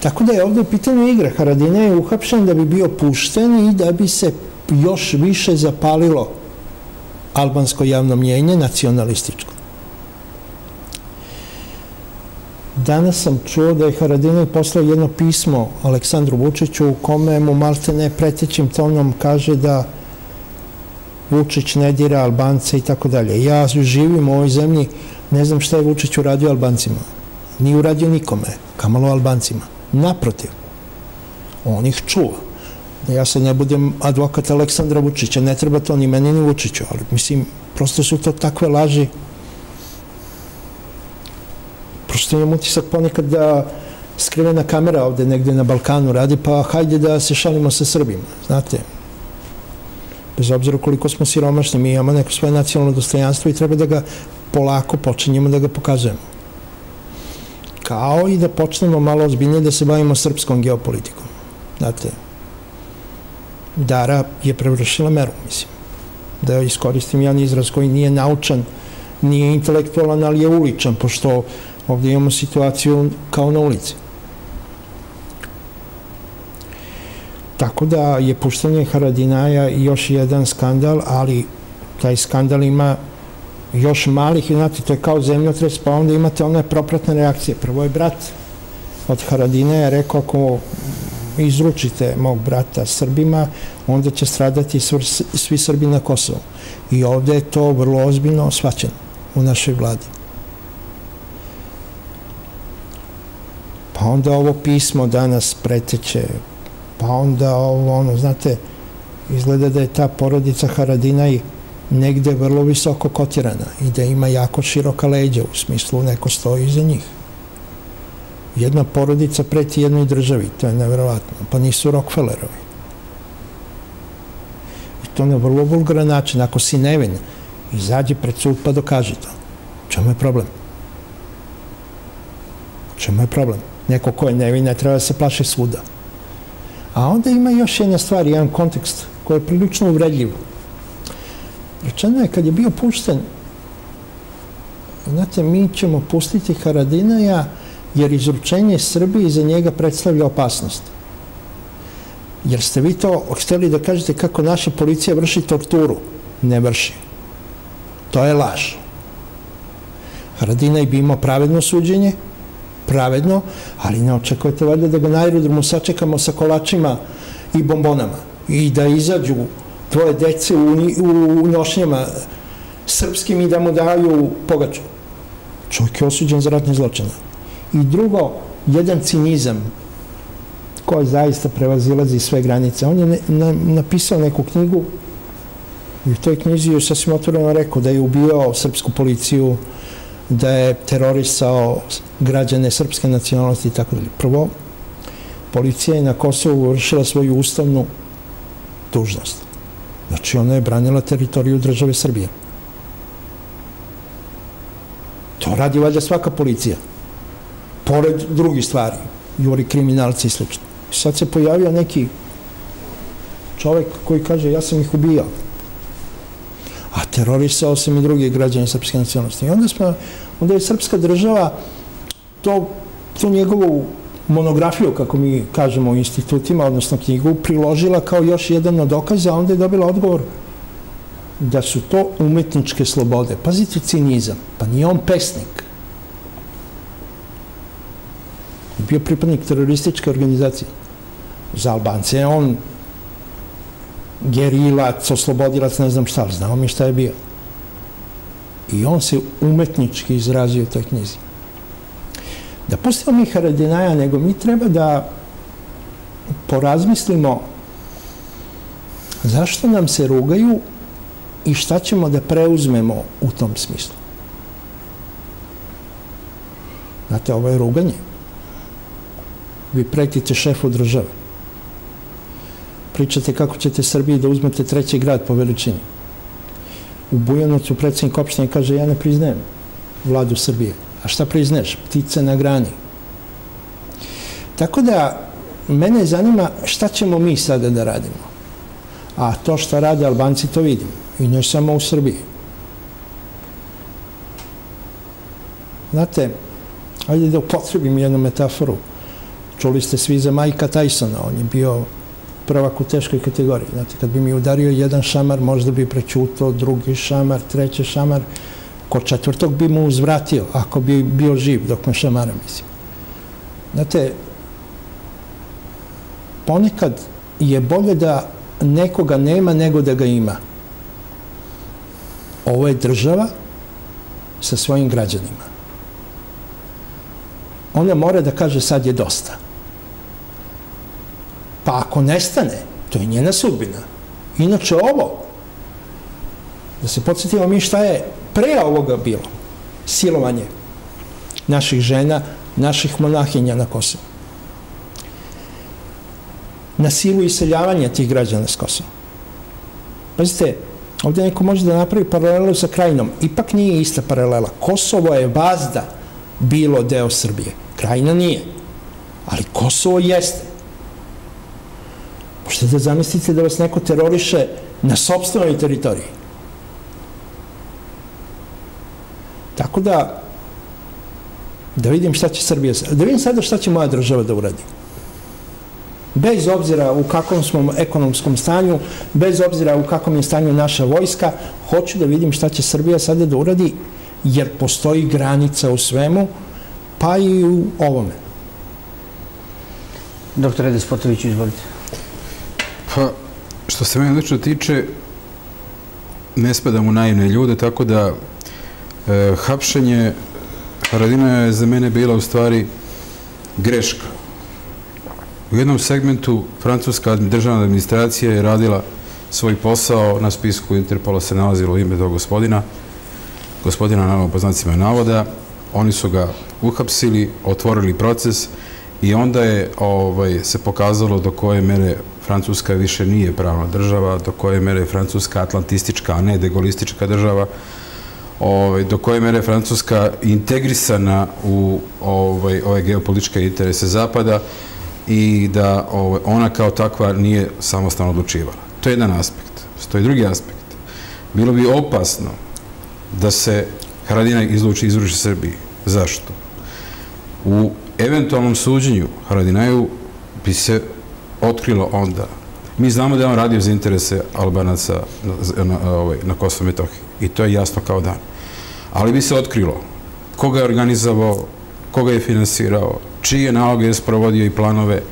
Tako da je ovde u pitanju igra. Haradina je uhapšen da bi bio pušten i da bi se još više zapalilo albansko javno mnjenje, nacionalističko. Danas sam čuo da je Haradina poslao jedno pismo Aleksandru Vučiću u kome mu malte ne pretećim tonom kaže da Vučić ne dira Albance i tako dalje. Ja živim u ovoj zemlji, ne znam šta je Vučić uradio Albancima. Nije uradio nikome, kamalo Albancima. Naprotiv, on ih čuva. Da ja se ne budem advokat Aleksandra Vučića, ne treba to ni meni ni Vučiću, ali mislim, prosto su to takve laži. Prosto imam utisak ponekad da skrivena kamera ovde negde na Balkanu radi, pa hajde da se šalimo sa Srbima, znate, bez obzira koliko smo siromašni, mi imamo neko svoje nacionalno dostojanstvo i treba da ga polako počinjemo da ga pokazujemo. Kao i da počnemo malo ozbiljnije da se bavimo srpskom geopolitikom. Znate, Dara je prevršila meru, mislim. Da iskoristim jedan izraz koji nije naučan, nije intelektualan, ali je uličan, pošto ovde imamo situaciju kao na ulici. Tako da je puštanje Haradinaja još jedan skandal, ali taj skandal ima još malih, znate, to je kao zemljotres, pa onda imate one propratne reakcije. Prvo je brat od Haradinaja rekao, ako izručite mog brata Srbima, onda će stradati svi Srbi na Kosovu. I ovde je to vrlo ozbiljno osvaćeno u našoj vladi. Pa onda ovo pismo danas preteće pa onda ovo, ono, znate, izgleda da je ta porodica Haradinaj negde vrlo visoko kotirana i da ima jako široka leđa, u smislu neko stoji iza njih. Jedna porodica preti jednoj državi, to je nevjerovatno, pa nisu Rockefellerovi. I to na vrlo vulgaran način, ako si nevin, izađi pred sud pa dokaži to. Čemu je problem? Čemu je problem? neko ko je nevina treba da se plaše svuda. A onda ima još jedna stvar, jedan kontekst koji je prilično uvredljiv. Rečeno je kad je bio pušten, znate, mi ćemo pustiti Haradinaja jer izručenje Srbije za njega predstavlja opasnost. Jer ste vi to hteli da kažete kako naša policija vrši torturu? Ne vrši. To je laž. Haradinaj bi imao pravedno suđenje, pravedno, ali ne očekujete valjda da ga na aerodromu sačekamo sa kolačima i bombonama i da izađu tvoje dece u, u nošnjama srpskim i da mu daju pogaču. Čovjek je osuđen za ratne zločine. I drugo, jedan cinizam koji zaista prevazilazi sve granice. On je ne, na, napisao neku knjigu i u toj knjizi je sasvim otvoreno rekao da je ubijao srpsku policiju, da je terorisao građane srpske nacionalnosti i tako dalje. Prvo, policija je na Kosovu vršila svoju ustavnu dužnost. Znači, ona je branila teritoriju države Srbije. To radi valjda svaka policija. Pored drugih stvari, juri kriminalci i sl. Sad se pojavio neki čovek koji kaže ja sam ih ubijao a terorisao sam i drugi građani srpske nacionalnosti. I onda, smo, onda je srpska država to, tu njegovu monografiju, kako mi kažemo u institutima, odnosno knjigu, priložila kao još jedan od dokaza, a onda je dobila odgovor da su to umetničke slobode. Pazite cinizam, pa nije on pesnik. Bio pripadnik terorističke organizacije. Za Albance je on gerilac, oslobodilac, ne znam šta, ali znao mi šta je bio. I on se umetnički izrazio u toj knjizi. Da pustimo mi Haradinaja, nego mi treba da porazmislimo zašto nam se rugaju i šta ćemo da preuzmemo u tom smislu. Znate, ovo je ruganje. Vi pretite šefu države pričate kako ćete Srbiji da uzmete treći grad po veličini. U Bujanovcu predsednik opštine kaže ja ne priznajem vladu Srbije. A šta prizneš? Ptice na grani. Tako da, mene zanima šta ćemo mi sada da radimo. A to šta rade Albanci to vidimo. I ne samo u Srbiji. Znate, ajde da upotrebim jednu metaforu. Čuli ste svi za Majka Tysona, on je bio prvak u teškoj kategoriji. Znate, kad bi mi udario jedan šamar, možda bi prećutao drugi šamar, treći šamar, kod četvrtog bi mu uzvratio, ako bi bio živ dok me šamara, mislim. Znate, ponekad je bolje da nekoga nema nego da ga ima. Ovo je država sa svojim građanima. Ona mora da kaže sad je dosta. Pa ako nestane, to je njena sudbina. Inače ovo, da se podsjetimo mi šta je pre ovoga bilo, silovanje naših žena, naših monahinja na Kosovu. Na silu iseljavanja tih građana s Kosova. Pazite, ovdje neko može da napravi paralelu sa krajinom. Ipak nije ista paralela. Kosovo je vazda bilo deo Srbije. Krajina nije. Ali Kosovo jeste. Možete da zamislite da vas neko teroriše na sobstvenoj teritoriji. Tako da, da vidim šta će Srbija, da vidim sada šta će moja država da uradi. Bez obzira u kakvom smo ekonomskom stanju, bez obzira u kakvom je stanju naša vojska, hoću da vidim šta će Srbija sada da uradi, jer postoji granica u svemu, pa i u ovome. Doktore Despotović, izvolite. Pa, što se mene lično tiče, ne spadam u naivne ljude, tako da e, hapšenje Haradina je za mene bila u stvari greška. U jednom segmentu francuska državna administracija je radila svoj posao, na spisku Interpola se nalazilo ime tog gospodina, gospodina na poznacima navoda, oni su ga uhapsili, otvorili proces i onda je ovaj, se pokazalo do koje mere Francuska više nije pravna država, do koje mere Francuska atlantistička, a ne degolistička država. ovaj, do koje mere Francuska integrisana u ovaj, ove geopolitičke interese Zapada i da ovaj, ona kao takva nije samostalno odlučivala. To je jedan aspekt. Stoji drugi aspekt. Bilo bi opasno da se Haradina izluči izruči Srbiji. Zašto? U eventualnom suđenju Haradinaju bi se otkrilo onda. Mi znamo da je on radio za interese Albanaca na, ovaj, na Kosovo Metohiji. I to je jasno kao dan. Ali bi se otkrilo koga je organizavao, koga je finansirao, čije naloge je sprovodio i planove,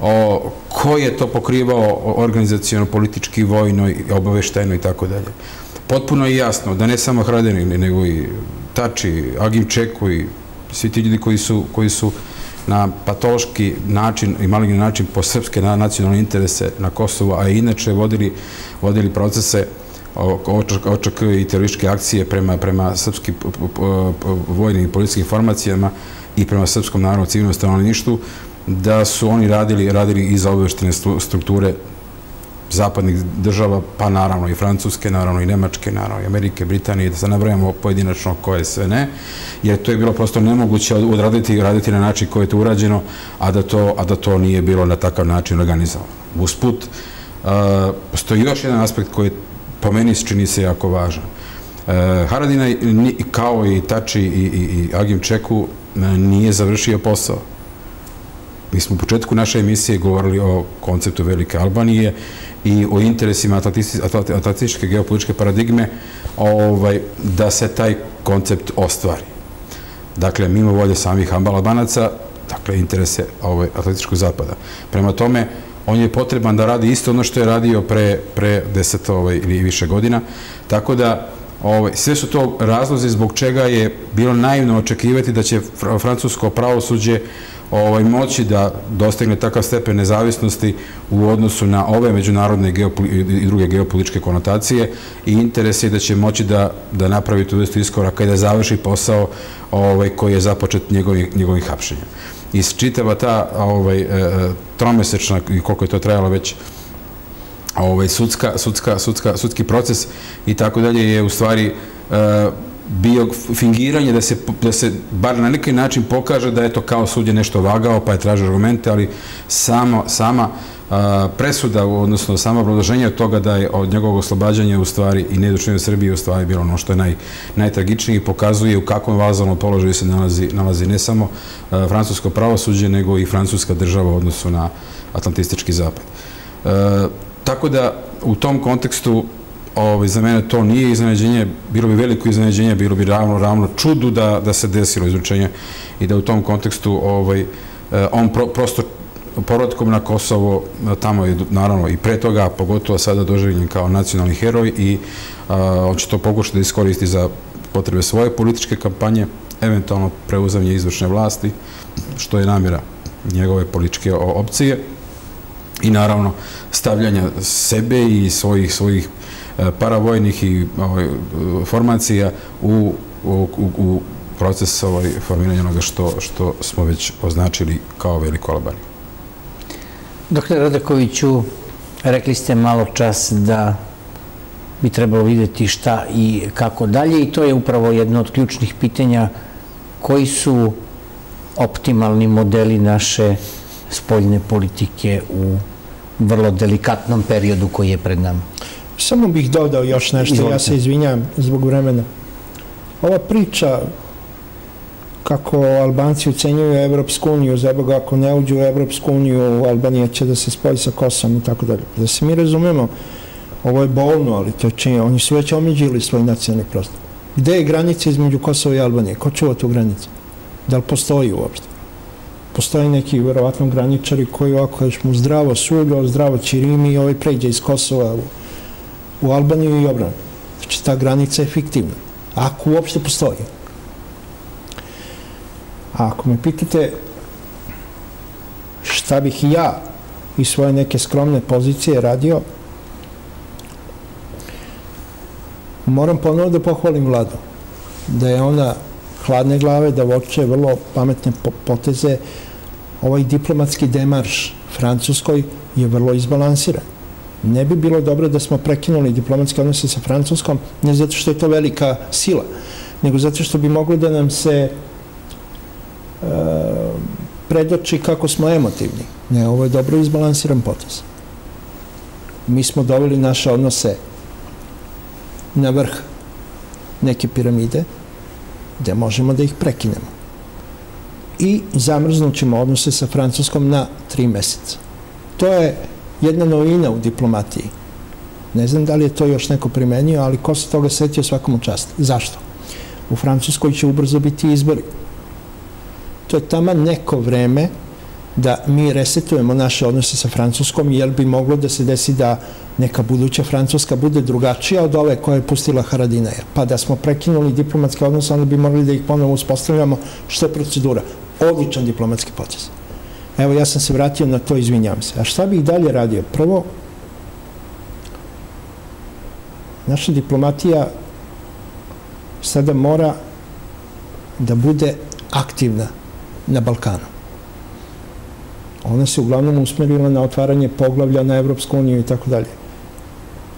o, ko je to pokrivao organizacijalno, politički, vojno, obavešteno i tako dalje. Potpuno je jasno da ne samo Hradenin, nego i Tači, Agim Čeku i svi ti ljudi koji su, koji su na patološki način i maligni način po srpske nacionalne interese na Kosovu, a inače vodili, vodili procese očak i terorističke akcije prema, prema srpskim vojnim i policijskim formacijama i prema srpskom narodu civilnom stanovništvu, da su oni radili, radili iz obaveštene strukture zapadnih država, pa naravno i Francuske, naravno i Nemačke, naravno i Amerike, Britanije, da se nabrajamo pojedinačno koje sve ne, jer to je bilo prosto nemoguće odraditi raditi na način koji je to urađeno, a da to, a da to nije bilo na takav način organizovano. Usput, uh, postoji još jedan aspekt koji po meni čini se jako važan. Uh, Haradina, kao i Tači i, i, i Agim Čeku, nije završio posao Mi smo u početku naše emisije govorili o konceptu Velike Albanije i o interesima atlantističke geopolitičke paradigme ovaj, da se taj koncept ostvari. Dakle, mimo volje samih Albanaca, dakle, interese ovaj, atlantičkog zapada. Prema tome, on je potreban da radi isto ono što je radio pre, pre deset ovaj, ili više godina, tako da Ovaj, sve su to razlozi zbog čega je bilo naivno očekivati da će francusko pravosuđe ovaj, moći da dostigne takav stepen nezavisnosti u odnosu na ove međunarodne i druge geopolitičke konotacije i interes je da će moći da, da napravi tu vrstu iskoraka i da završi posao ovaj, koji je započet njegovih, njegovih hapšenja. I čitava ta ovaj, e, e, tromesečna koliko je to trajalo već ovaj, sudska, sudska, sudska, sudski proces i tako dalje je u stvari e, bio fingiranje da se, da se bar na neki način pokaže da je to kao sud je nešto vagao pa je tražio argumente, ali samo, sama a, presuda, odnosno samo obrodloženje od toga da je od njegovog oslobađanja u stvari i nedučenje Srbije u stvari bilo ono što je naj, najtragičnije i pokazuje u kakvom vazalnom položaju se nalazi, nalazi ne samo a, francusko pravosuđe, nego i francuska država u odnosu na atlantistički zapad. A, tako da u tom kontekstu ovaj, za mene to nije iznenađenje, bilo bi veliko iznenađenje, bilo bi ravno, ravno čudu da, da se desilo izručenje i da u tom kontekstu ovaj, eh, on pro, prosto porodkom na Kosovo, tamo je naravno i pre toga, pogotovo sada doživljen kao nacionalni heroj i a, on će to pokušati da iskoristi za potrebe svoje političke kampanje, eventualno preuzavanje izvršne vlasti, što je namjera njegove političke opcije i naravno stavljanja sebe i svojih svojih paravojnih i ovaj, formacija u, u, proces ovaj, formiranja onoga što, što smo već označili kao Veliku Albaniju. Doktor Radakoviću, rekli ste malo čas da bi trebalo videti šta i kako dalje i to je upravo jedno od ključnih pitanja koji su optimalni modeli naše spoljne politike u vrlo delikatnom periodu koji je pred nama. Samo bih dodao još nešto, Izvolite. ja se izvinjam zbog vremena. Ova priča kako Albanci ucenjuju Evropsku uniju, za Boga, ako ne uđu u Evropsku uniju, Albanija će da se spoji sa Kosovom i tako dalje. Da se mi razumemo, ovo je bolno, ali to čini, oni su već omiđili svoj nacionalni prostor. Gde je granica između Kosova i Albanije? Ko čuva tu granicu? Da li postoji uopšte? Postoji neki verovatno graničari koji ovako još mu zdravo sugo, zdravo čirimi i ovaj pređe iz Kosova u u Albaniju i obranu. Znači, ta granica je fiktivna. Ako uopšte postoji. A ako me pitate šta bih ja iz svoje neke skromne pozicije radio, moram ponovo da pohvalim vladu. Da je ona hladne glave, da voče vrlo pametne poteze. Ovaj diplomatski demarš Francuskoj je vrlo izbalansiran. Ne bi bilo dobro da smo prekinuli diplomatske odnose sa Francuskom, ne zato što je to velika sila, nego zato što bi moglo da nam se uh, predoči kako smo emotivni. Ne, ovo je dobro izbalansiran potez. Mi smo doveli naše odnose na vrh neke piramide, gde možemo da ih prekinemo. I zamrznut ćemo odnose sa Francuskom na tri meseca. To je jedna novina u diplomatiji. Ne znam da li je to još neko primenio, ali ko se toga setio svakom čast. Zašto? U Francuskoj će ubrzo biti izbori. To je tamo neko vreme da mi resetujemo naše odnose sa Francuskom, jer bi moglo da se desi da neka buduća Francuska bude drugačija od ove koje je pustila Haradinaja. Pa da smo prekinuli diplomatske odnose, onda bi morali da ih ponovo uspostavljamo. Što je procedura? Odličan diplomatski proces. Evo, ja sam se vratio na to, izvinjam se. A šta bih dalje radio? Prvo, naša diplomatija sada mora da bude aktivna na Balkanu. Ona se uglavnom usmerila na otvaranje poglavlja na Evropsku uniju i tako dalje.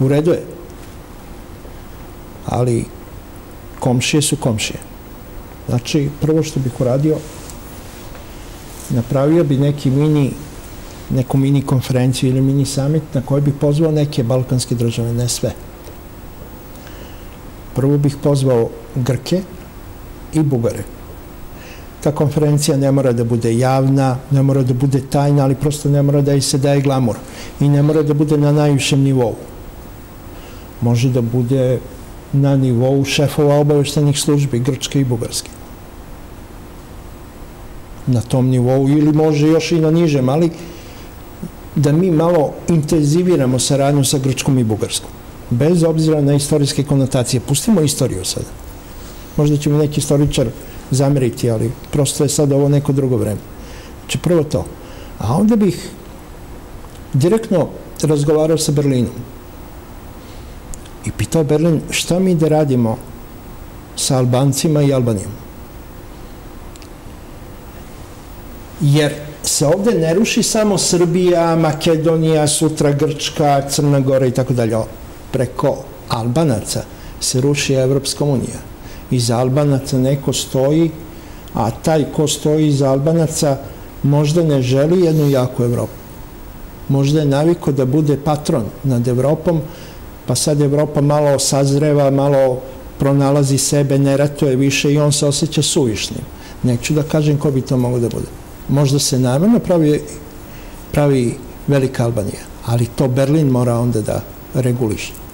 U redu je. Ali komšije su komšije. Znači, prvo što bih uradio, napravio bi neki mini neku mini konferenciju ili mini summit na kojoj bih pozvao neke balkanske države, ne sve. Prvo bih pozvao Grke i Bugare ta konferencija ne mora da bude javna, ne mora da bude tajna, ali prosto ne mora da i se daje glamur. I ne mora da bude na najvišem nivou. Može da bude na nivou šefova obaveštenih službi, grčke i bugarske. Na tom nivou, ili može još i na nižem, ali da mi malo intenziviramo saradnju sa Grčkom i Bugarskom. Bez obzira na istorijske konotacije. Pustimo istoriju sada. Možda će mi neki istoričar zameriti, ali prosto je sad ovo neko drugo vreme. Znači, prvo to. A onda bih direktno razgovarao sa Berlinom i pitao Berlin šta mi da radimo sa Albancima i Albanijom. Jer se ovde ne ruši samo Srbija, Makedonija, sutra Grčka, Crna Gora i tako dalje. Preko Albanaca se ruši Evropska unija iza Albanaca neko stoji, a taj ko stoji iza Albanaca možda ne želi jednu jaku Evropu. Možda je naviko da bude patron nad Evropom, pa sad Evropa malo sazreva, malo pronalazi sebe, ne ratuje više i on se osjeća suvišnim. Neću da kažem ko bi to mogo da bude. Možda se namerno pravi, pravi Velika Albanija, ali to Berlin mora onda da reguliše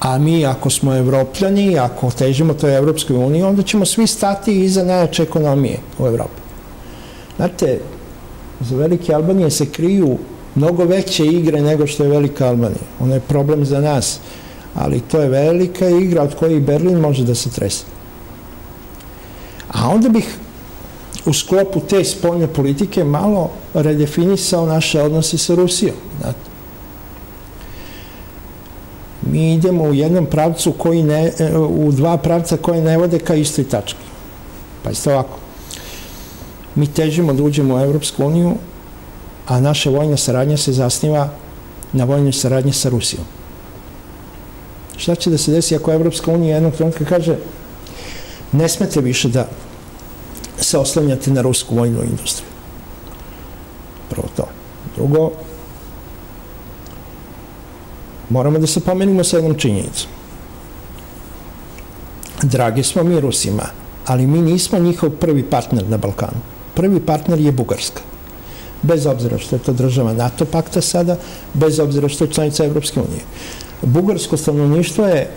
a mi ako smo evropljani, ako težimo toj Evropskoj uniji, onda ćemo svi stati iza najjače ekonomije u Evropi. Znate, za Velike Albanije se kriju mnogo veće igre nego što je Velika Albanija. Ono je problem za nas, ali to je velika igra od koje i Berlin može da se trese. A onda bih u sklopu te spoljne politike malo redefinisao naše odnose sa Rusijom. Mi idemo u jednom pravcu koji ne, u dva pravca koje ne vode ka istoj tački. Pa isto ovako. Mi težimo da uđemo u Evropsku uniju, a naša vojna saradnja se zasniva na vojnoj saradnji sa Rusijom. Šta će da se desi ako Evropska unija jednog trenutka kaže ne smete više da se oslanjate na rusku vojnu industriju. Prvo to. Drugo, moramo da se pomenimo sa jednom činjenicom. Dragi smo mi Rusima, ali mi nismo njihov prvi partner na Balkanu. Prvi partner je Bugarska. Bez obzira što je to država NATO pakta sada, bez obzira što je članica Evropske unije. Bugarsko stanovništvo je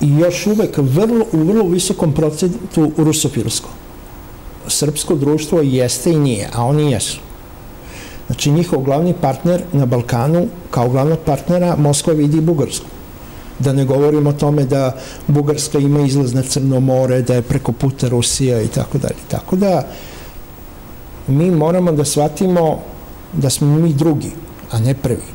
još uvek vrlo, u vrlo visokom procentu rusofilsko. Srpsko društvo jeste i nije, a oni jesu. Znači, njihov glavni partner na Balkanu, kao glavnog partnera, Moskva vidi Bugarsku. Da ne govorim o tome da Bugarska ima izlaz na Crno more, da je preko puta Rusija i tako dalje. Tako da, mi moramo da shvatimo da smo mi drugi, a ne prvi.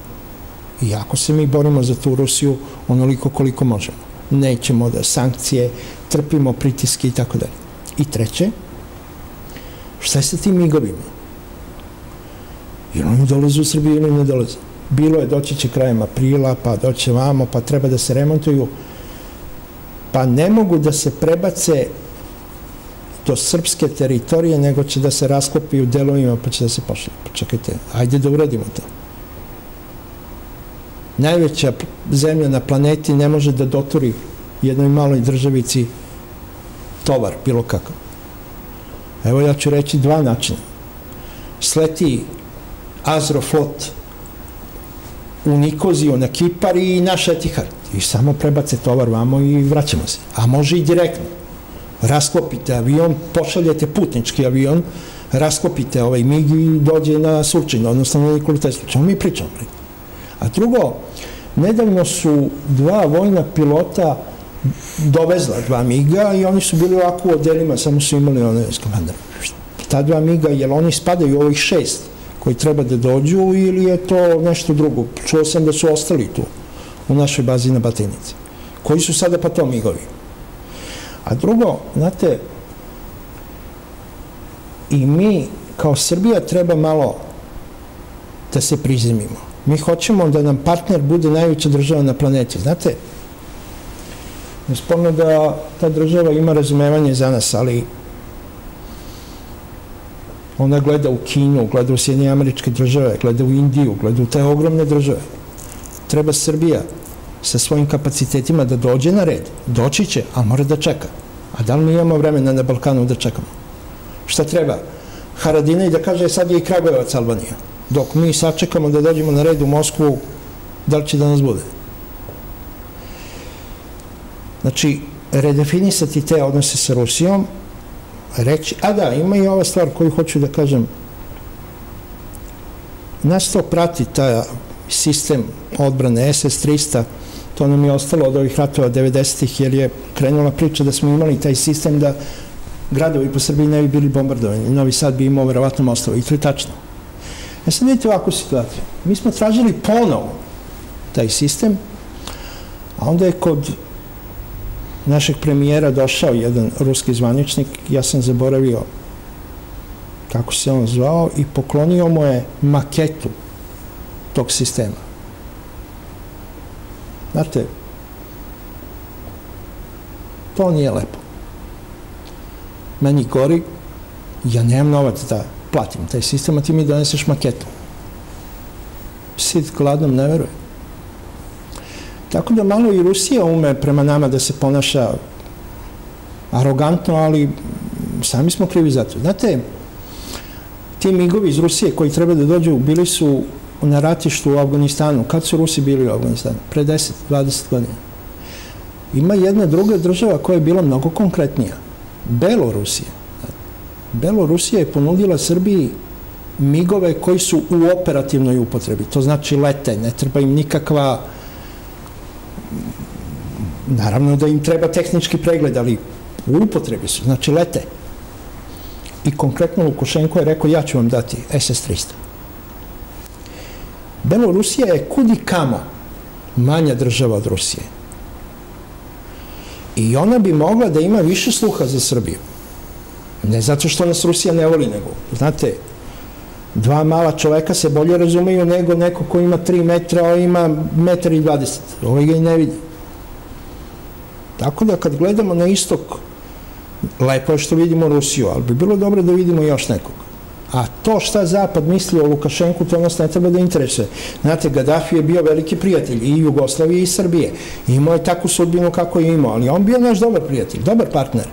I ako se mi borimo za tu Rusiju onoliko koliko možemo. Nećemo da sankcije, trpimo pritiske i tako dalje. I treće, šta je sa tim migovima? Jer oni dolaze u Srbiju ili ne dolaze. bilo je doći će krajem aprila, pa doće vamo, pa treba da se remontuju, pa ne mogu da se prebace do srpske teritorije, nego će da se rasklopi u delovima, pa će da se pošle. Pa čekajte, ajde da uradimo to. Najveća zemlja na planeti ne može da doturi jednoj maloj državici tovar, bilo kakav. Evo ja ću reći dva načina. Sleti Azroflot u Nikoziju na Kipar i naš Etihad. I samo prebace tovar vamo i vraćamo se. A može i direktno. Rasklopite avion, pošaljete putnički avion, rasklopite ovaj MIG i dođe na Surčin, odnosno na Nikolu Teslu. Čemu mi pričamo? A drugo, nedavno su dva vojna pilota dovezla dva miga i oni su bili ovako u odelima, samo su imali one komandare. Ta dva miga, jel oni spadaju u ovih šest koji treba da dođu ili je to nešto drugo? Čuo sam da su ostali tu u našoj bazi na Batinici. Koji su sada pa to migovi? A drugo, znate, i mi kao Srbija treba malo da se prizemimo. Mi hoćemo da nam partner bude najveća država na planeti. Znate, Nesporno da ta država ima razumevanje za nas, ali ona gleda u Kinu, gleda u Sjedinje američke države, gleda u Indiju, gleda u te ogromne države. Treba Srbija sa svojim kapacitetima da dođe na red. Doći će, a mora da čeka. A da li mi imamo vremena na Balkanu da čekamo? Šta treba? Haradina i da kaže sad je i Kragujevac Albanija. Dok mi sačekamo da dođemo na red u Moskvu, da li će da nas bude? Znači, redefinisati te odnose sa Rusijom, reći, a da, ima i ova stvar koju hoću da kažem, nas to prati, ta sistem odbrane SS-300, to nam je ostalo od ovih ratova 90-ih, jer je krenula priča da smo imali taj sistem da gradovi po Srbiji ne bi bili bombardovani. Novi Sad bi imao verovatno ostalo. I to je tačno. Ja sad vidite ovakvu situaciju. Mi smo tražili ponovo taj sistem, a onda je kod našeg premijera došao jedan ruski zvaničnik, ja sam zaboravio kako se on zvao i poklonio mu je maketu tog sistema. Znate, to nije lepo. Meni gori, ja nemam novac da platim taj sistem, a ti mi doneseš maketu. Sid gladom ne veruje. Tako da malo i Rusija ume prema nama da se ponaša arogantno, ali sami smo krivi za to. Znate, ti migovi iz Rusije koji treba da dođu, bili su na ratištu u Afganistanu. Kad su Rusi bili u Afganistanu? Pre 10, 20 godina. Ima jedna druga država koja je bila mnogo konkretnija. Belorusija. Belorusija je ponudila Srbiji migove koji su u operativnoj upotrebi. To znači lete, ne treba im nikakva Naravno da im treba tehnički pregled, ali u upotrebi su, znači lete. I konkretno Lukošenko je rekao, ja ću vam dati SS-300. Belorusija je kudi kamo manja država od Rusije. I ona bi mogla da ima više sluha za Srbiju. Ne zato što nas Rusija ne voli, nego, znate, dva mala čoveka se bolje razumeju nego neko ko ima 3 metra, a ima metar i 20. Ovo ga i ne vidi. Tako da kad gledamo na istok, lepo je što vidimo Rusiju, ali bi bilo dobro da vidimo još nekog. A to šta Zapad misli o Lukašenku, to nas ne treba da interesuje. Znate, Gaddafi je bio veliki prijatelj i Jugoslavije i Srbije. Imao je takvu sudbinu kako je imao, ali on bio naš dobar prijatelj, dobar partner.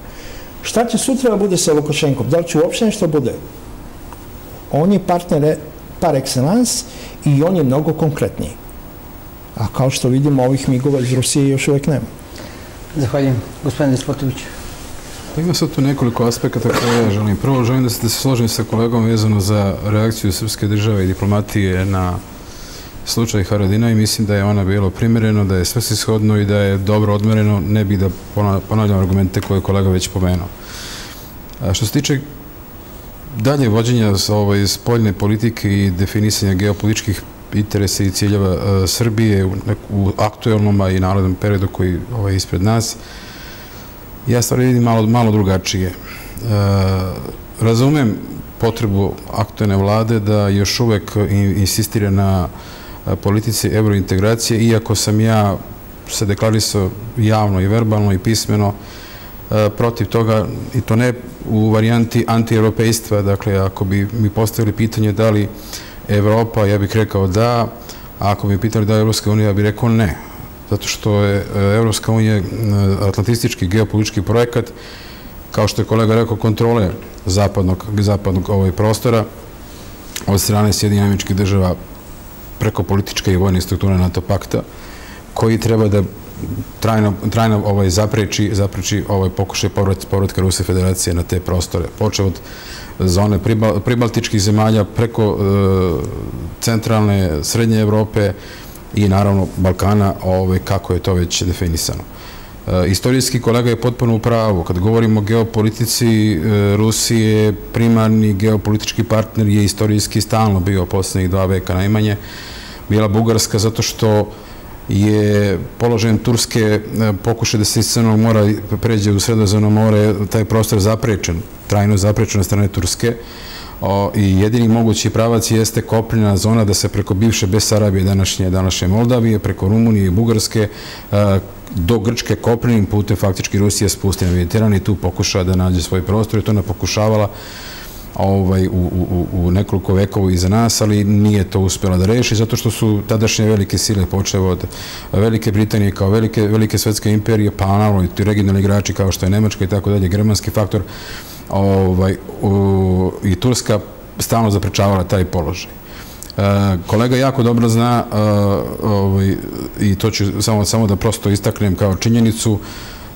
Šta će sutra da bude sa Lukašenkom? Da li će uopšte nešto bude? On je partner par excellence i on je mnogo konkretniji. A kao što vidimo, ovih migova iz Rusije još uvek nema. Zahvaljujem. Gospodin Despotović. Pa ima sad tu nekoliko aspekata koje ja želim. Prvo želim da se, da se složim sa kolegom vezano za reakciju srpske države i diplomatije na slučaj Haradina i mislim da je ona bilo primjereno, da je sve sishodno i da je dobro odmereno, ne bih da ponavljam argumente koje je kolega već pomenuo. A što se tiče dalje vođenja ovaj, spoljne politike i definisanja geopolitičkih interesa i ciljeva e, Srbije u, u aktuelnom, i narodnom periodu koji ovaj, ispred nas, ja stvari vidim malo, malo drugačije. E, razumem potrebu aktuelne vlade da još uvek insistira na politici eurointegracije, iako sam ja se deklarisao javno i verbalno i pismeno protiv toga, i to ne u varijanti anti-europejstva, dakle, ako bi mi postavili pitanje da li Evropa, ja bih rekao da, a ako bi pitali da je Evropska unija, ja bih rekao ne, zato što je Evropska unija atlantistički geopolitički projekat, kao što je kolega rekao, kontrole zapadnog, zapadnog ovaj prostora od strane Sjedinjamičkih država preko političke i vojne strukture NATO pakta, koji treba da trajno, trajno ovaj, zapreči, zapreči ovaj pokušaj povrat, povratka Ruse federacije na te prostore. Počeo od zone pribaltičkih zemalja preko e, centralne, srednje Evrope i naravno Balkana, ovaj, kako je to već definisano. E, istorijski kolega je potpuno u pravu. Kad govorimo o geopolitici, e, Rusije primarni geopolitički partner je istorijski stalno bio poslednjih dva veka najmanje. Bila Bugarska zato što je položajem Turske e, pokušaj da se iz Crnog mora pređe u Sredozemno more, taj prostor zaprečen, trajno zaprečen na strane Turske. I jedini mogući pravac jeste kopljena zona da se preko bivše Besarabije, današnje, današnje Moldavije, preko Rumunije i Bugarske, e, do Grčke kopljenim putem faktički Rusija spusti na Mediteran i tu pokušava da nađe svoj prostor i to ne pokušavala ovaj, u, u, u nekoliko vekova iza nas, ali nije to uspjela da reši, zato što su tadašnje velike sile počeo od Velike Britanije kao velike, velike svetske imperije, pa naravno i regionalni igrači kao što je Nemačka i tako dalje, germanski faktor ovaj, u, i Turska stalno zaprečavala taj položaj. E, kolega jako dobro zna e, ovaj, i to ću samo, samo da prosto istaknem kao činjenicu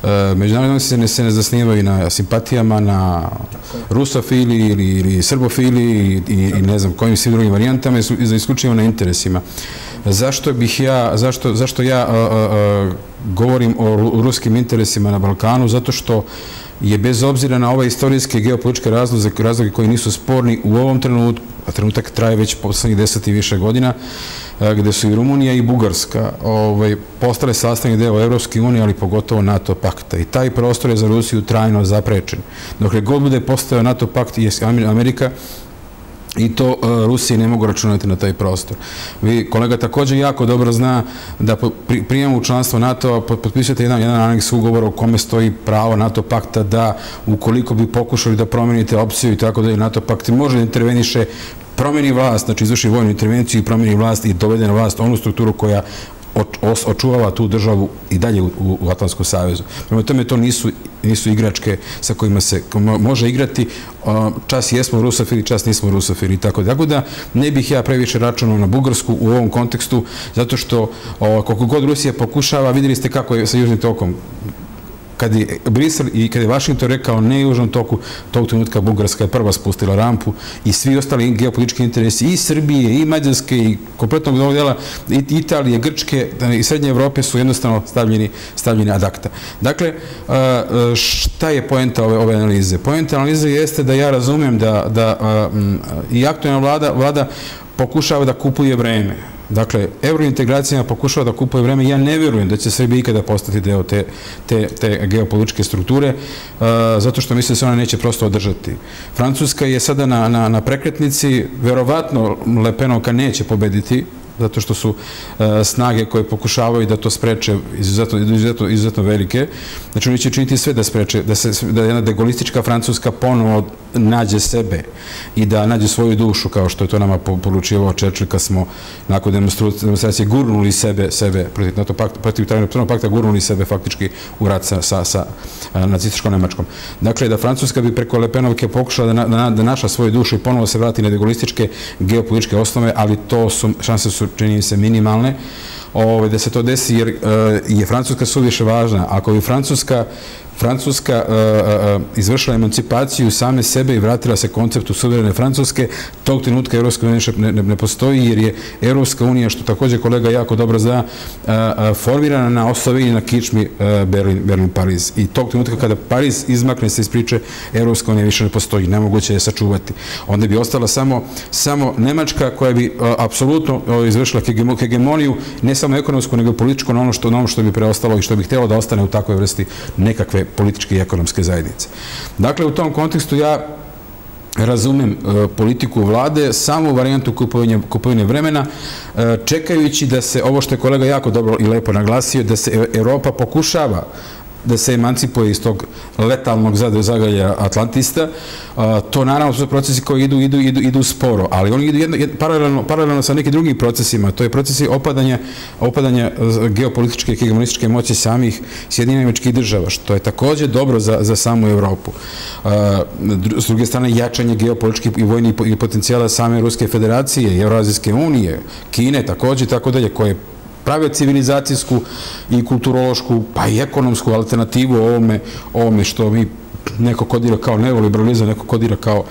E, međunarodni odnosi se ne, se ne zasnivaju na simpatijama, na rusofili ili, ili srbofili i, i, i ne znam kojim svim drugim varijantama, za isključivo na interesima. Zašto bih ja, zašto, zašto ja a, a, a, govorim o ruskim interesima na Balkanu? Zato što je bez obzira na ove istorijske geopolitičke razloge, razloge koji nisu sporni u ovom trenutku, a trenutak traje već poslednjih deset i više godina, gde su i Rumunija i Bugarska ovaj, postale sastavni deo Evropske unije, ali pogotovo NATO pakta. I taj prostor je za Rusiju trajno zaprečen. Dokle god bude postao NATO pakt i Amerika, i to uh, Rusiji ne mogu računati na taj prostor. Vi, kolega, takođe jako dobro zna da prijemu članstva NATO-a potpisujete jedan, jedan aneks ugovora u kome stoji pravo NATO pakta da ukoliko bi pokušali da promenite opciju i tako da je NATO pakt može da interveniše promeni vlast, znači izvrši vojnu intervenciju i promeni vlast i dovede na vlast onu strukturu koja očuvala tu državu i dalje u, Atlantskom savezu. Prema tome to nisu, nisu igračke sa kojima se može igrati. Čas jesmo rusofili, čas nismo rusofili i tako da. Tako da ne bih ja previše računao na Bugarsku u ovom kontekstu, zato što koliko god Rusija pokušava, videli ste kako je sa Južnim tokom kad je Brisel i kad je Vašington rekao ne južnom toku, tog trenutka Bugarska je prva spustila rampu i svi ostali geopolitički interesi i Srbije, i Mađarske, i kompletnog novog dela Italije, Grčke i Srednje Evrope su jednostavno stavljeni, stavljeni ad akta. Dakle, šta je poenta ove, ove analize? Poenta analize jeste da ja razumem da, da i aktualna vlada, vlada pokušava da kupuje vreme Dakle, eurointegracijama pokušava da kupuje vreme. Ja ne verujem da će Srbija ikada postati deo te, te, te geopolitičke strukture, uh, zato što mislim da se ona neće prosto održati. Francuska je sada na, na, na prekretnici, verovatno Lepenovka neće pobediti, zato što su e, snage koje pokušavaju da to spreče izuzetno, izuzetno, izuzetno velike. Znači oni će činiti sve da spreče, da, se, da jedna degolistička Francuska ponovo nađe sebe i da nađe svoju dušu, kao što je to nama poručivao Čečil kad smo nakon demonstracije gurnuli sebe, sebe protiv NATO pakta, protiv tajnog pakta, gurnuli sebe faktički u rat sa, sa, sa nacističkom Nemačkom. Dakle, da Francuska bi preko Lepenovke pokušala da, da, da naša svoju dušu i ponovo se vrati na degolističke geopolitičke osnove, ali to su, šanse su, čini se, minimalne, ovaj, da se to desi, jer uh, je Francuska suviše važna. Ako bi Francuska Francuska uh, uh, izvršila emancipaciju same sebe i vratila se konceptu suverene Francuske, tog trenutka Evropska unija ne, ne, postoji jer je Evropska unija, što takođe kolega jako dobro zna, formirana na osnovi na kičmi Berlin, Berlin, Pariz. I tog trenutka kada Pariz izmakne se iz priče, Evropska unija više ne postoji, nemoguće je sačuvati. Onda bi ostala samo, samo Nemačka koja bi apsolutno izvršila hegemoniju, ne samo ekonomsku, nego političko na ono što, na ono što bi preostalo i što bi htjelo da ostane u takvoj vrsti nekakve političke i ekonomske zajednice. Dakle, u tom kontekstu ja razumem e, politiku vlade samo u varijantu kupovine, kupovine vremena, e, čekajući da se, ovo što je kolega jako dobro i lepo naglasio, da se Europa pokušava da se emancipuje iz tog letalnog zagalja Atlantista. To naravno su procesi koji idu, idu, idu, idu sporo, ali oni idu paralelno, paralelno sa nekim drugim procesima. To je procesi opadanja, opadanja geopolitičke i hegemonističke moći samih Sjedinjeničkih država, što je takođe dobro za, za samu Evropu. S druge strane, jačanje geopolitičkih i vojnih potencijala same Ruske federacije, Eurazijske unije, Kine takođe, tako dalje, koje prave civilizacijsku i kulturološku, pa i ekonomsku alternativu ovome, ovome što mi neko kodira kao neoliberalizam, neko kodira kao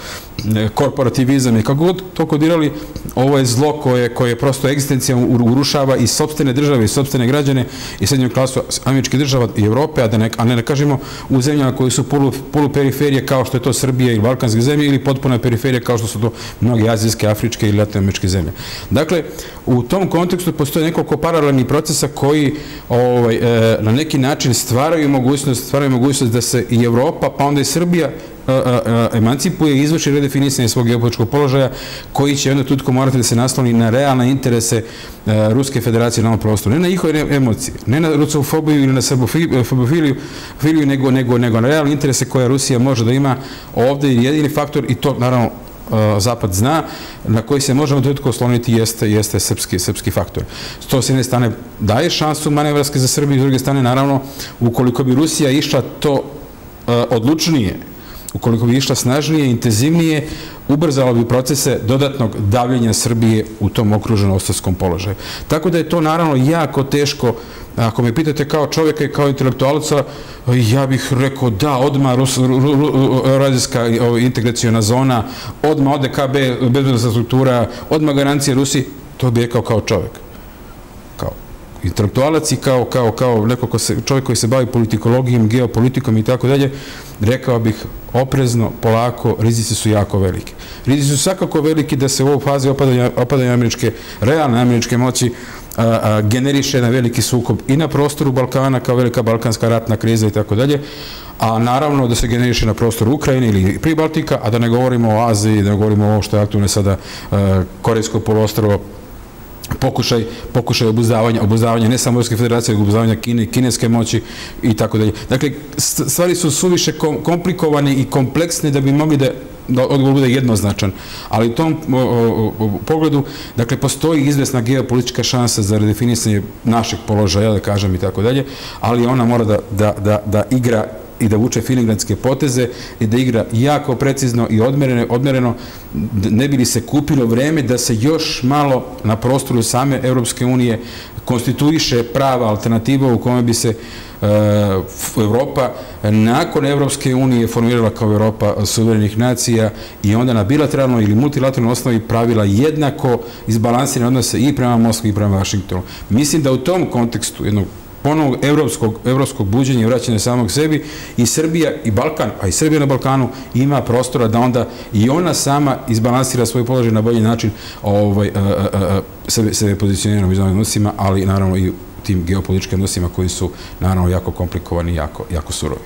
korporativizam i kako god to kodirali, ovo je zlo koje, koje prosto egzistencijom urušava i sobstvene države i sobstvene građane i srednjom klasu američke država i Evrope, a, da ne, a ne, ne kažemo u zemljama koji su polu, poluperiferije kao što je to Srbija ili Balkanske zemlje ili potpuna periferija kao što su to mnoge azijske, afričke ili latinoameričke zemlje. Dakle, u tom kontekstu postoje nekoliko paralelnih procesa koji ovaj, e, na neki način stvaraju mogućnost, stvaraju mogućnost da se i Evropa, pa onda i Srbija emancipuje i izvrši redefinisanje svog geopolitičkog položaja koji će onda tutko morati da se nasloni na realne interese Ruske federacije na ovom prostoru. Ne na njihove emocije, ne na rusofobiju ili na srbofiliju, nego, nego, nego na realne interese koje Rusija može da ima ovde jedini faktor i to naravno Zapad zna, na koji se možemo tutko osloniti jeste, jeste srpski, srpski faktor. To s jedne strane daje šansu manevarske za Srbiju, s druge strane naravno ukoliko bi Rusija išla to odlučnije ukoliko bi išla snažnije, intenzivnije, ubrzala bi procese dodatnog davljenja Srbije u tom okruženom ostavskom položaju. Tako da je to naravno jako teško, ako me pitate kao čovjeka i kao intelektualca, ja bih rekao da, odma Eurazijska integracijona zona, odma ODKB, bezbednostna struktura, odma garancije Rusi, to bih rekao kao čovjek intelektualac i kao, kao, kao neko ko se, čovjek koji se bavi politikologijom, geopolitikom i tako dalje, rekao bih oprezno, polako, rizici su jako veliki. Rizici su svakako veliki da se u ovoj fazi opadanja, opadanja američke, realne američke moći a, a, generiše na veliki sukob i na prostoru Balkana kao velika balkanska ratna kriza i tako dalje, a naravno da se generiše na prostoru Ukrajine ili pri Baltika, a da ne govorimo o Aziji, da ne govorimo o ovo što je aktualno sada a, Korejsko polostrovo, pokušaj, pokušaj obuzdavanja, obuzdavanja ne samo Ruske federacije, obuzdavanja Kine, kineske moći i tako dalje. Dakle, stvari su suviše komplikovane i kompleksne da bi mogli da da odgovor bude jednoznačan, ali u tom pogledu, dakle, postoji izvesna geopolitička šansa za redefinisanje našeg položaja, da kažem i tako dalje, ali ona mora da, da, da, da igra i da vuče filigranske poteze i da igra jako precizno i odmereno, odmereno ne bi li se kupilo vreme da se još malo na prostoru same Europske unije konstituiše prava alternativa u kome bi se uh, Evropa nakon Evropske unije formirala kao Evropa suverenih nacija i onda na bilateralnoj ili multilateralnoj osnovi pravila jednako izbalansirane odnose i prema Moskvi i prema Vašingtonu. Mislim da u tom kontekstu jednog ponovog evropskog, evropskog buđenja i vraćanja samog sebi i Srbija i Balkan, a i Srbija na Balkanu ima prostora da onda i ona sama izbalansira svoj položaj na bolji način ovaj, a, a, a, sebe, sebe pozicionira u međunarodnim odnosima, ali naravno i tim geopolitičkim odnosima koji su naravno jako komplikovani i jako, jako surovi.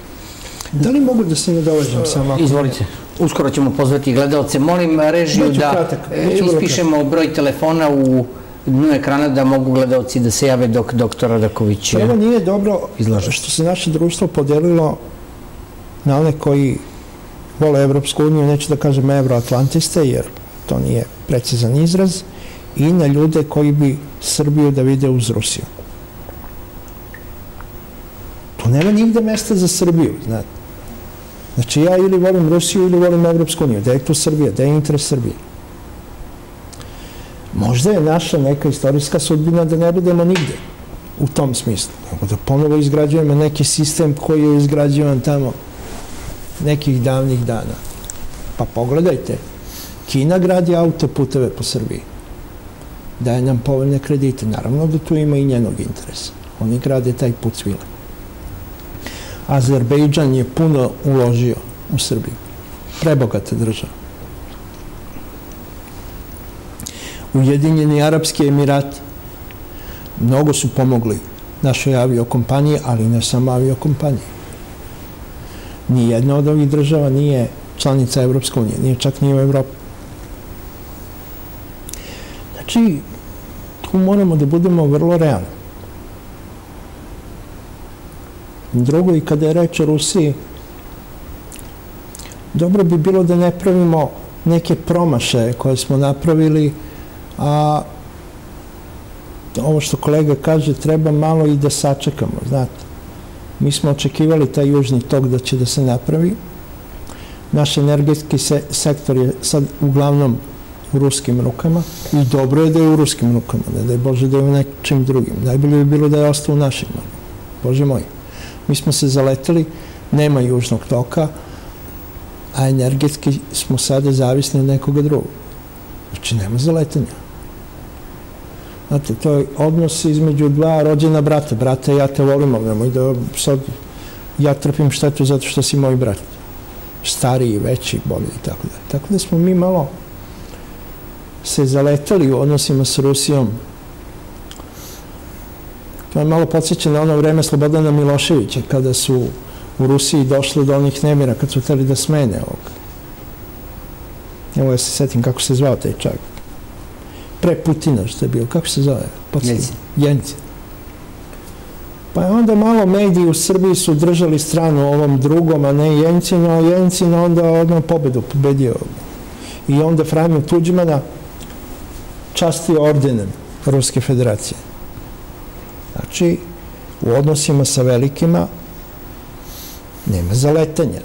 Da li mogu da se nadovežem samo? Izvolite. Uskoro ćemo pozvati gledalce. Molim režiju da e, ispišemo broj telefona u dnu ekrana da mogu gledalci da se jave dok doktor Radaković Prvo nije dobro izlaže. što se naše društvo podelilo na one koji vole Evropsku uniju, neću da kažem euroatlantiste, jer to nije precizan izraz, i na ljude koji bi Srbiju da vide uz Rusiju. Tu nema nigde mesta za Srbiju, znate. Znači ja ili volim Rusiju ili volim Evropsku uniju. Da je tu Srbija, da je interes Srbije. Možda je naša neka istorijska sudbina da ne budemo nigde u tom smislu. Da ponovo izgrađujemo neki sistem koji je izgrađivan tamo nekih davnih dana. Pa pogledajte, Kina gradi autoputeve po Srbiji. Daje nam povoljne kredite. Naravno da tu ima i njenog interesa. Oni grade taj put svile. Azerbejdžan je puno uložio u Srbiju. Prebogata država. Ujedinjeni Arapski Emirati mnogo su pomogli našoj aviokompaniji, ali ne samo aviokompaniji. Nijedna od ovih država nije član članica Evropske unije, nije čak ni u Evropi. Znači, tu moramo da budemo vrlo realni. Drugo, i kada je reč o Rusiji, dobro bi bilo da ne pravimo neke promašaje koje smo napravili, a ovo što kolega kaže, treba malo i da sačekamo, znate. Mi smo očekivali taj južni tok da će da se napravi. Naš energetski se, sektor je sad uglavnom u ruskim rukama i dobro je da je u ruskim rukama, ne da je Bože da je u nečim drugim. Najbolje bi bilo da je ostao u našim. Bože moj. Mi smo se zaleteli, nema južnog toka, a energetski smo sada zavisni od nekoga drugog. Znači, nema zaletanja. Znate, to je odnos između dva rođena brata. Brate, ja te volim, ali nemoj da sad ja trpim štetu zato što si moj brat. Stariji, veći, bolji i tako da. Tako da smo mi malo se zaletali u odnosima s Rusijom. To je malo podsjeća na ono vreme Slobodana Miloševića, kada su u Rusiji došli do onih nemira, kad su hteli da smene ovog. Evo ja se setim kako se zvao taj čak pre Putina, što je bio, kako se zove? Jencin. Jencin. Pa je onda malo mediji u Srbiji su držali stranu ovom drugom, a ne Jencinu, a Jencin onda odmah pobedu pobedio. I onda Franjo Tuđmana častio ordenem Ruske federacije. Znači, u odnosima sa velikima nema zaletanja.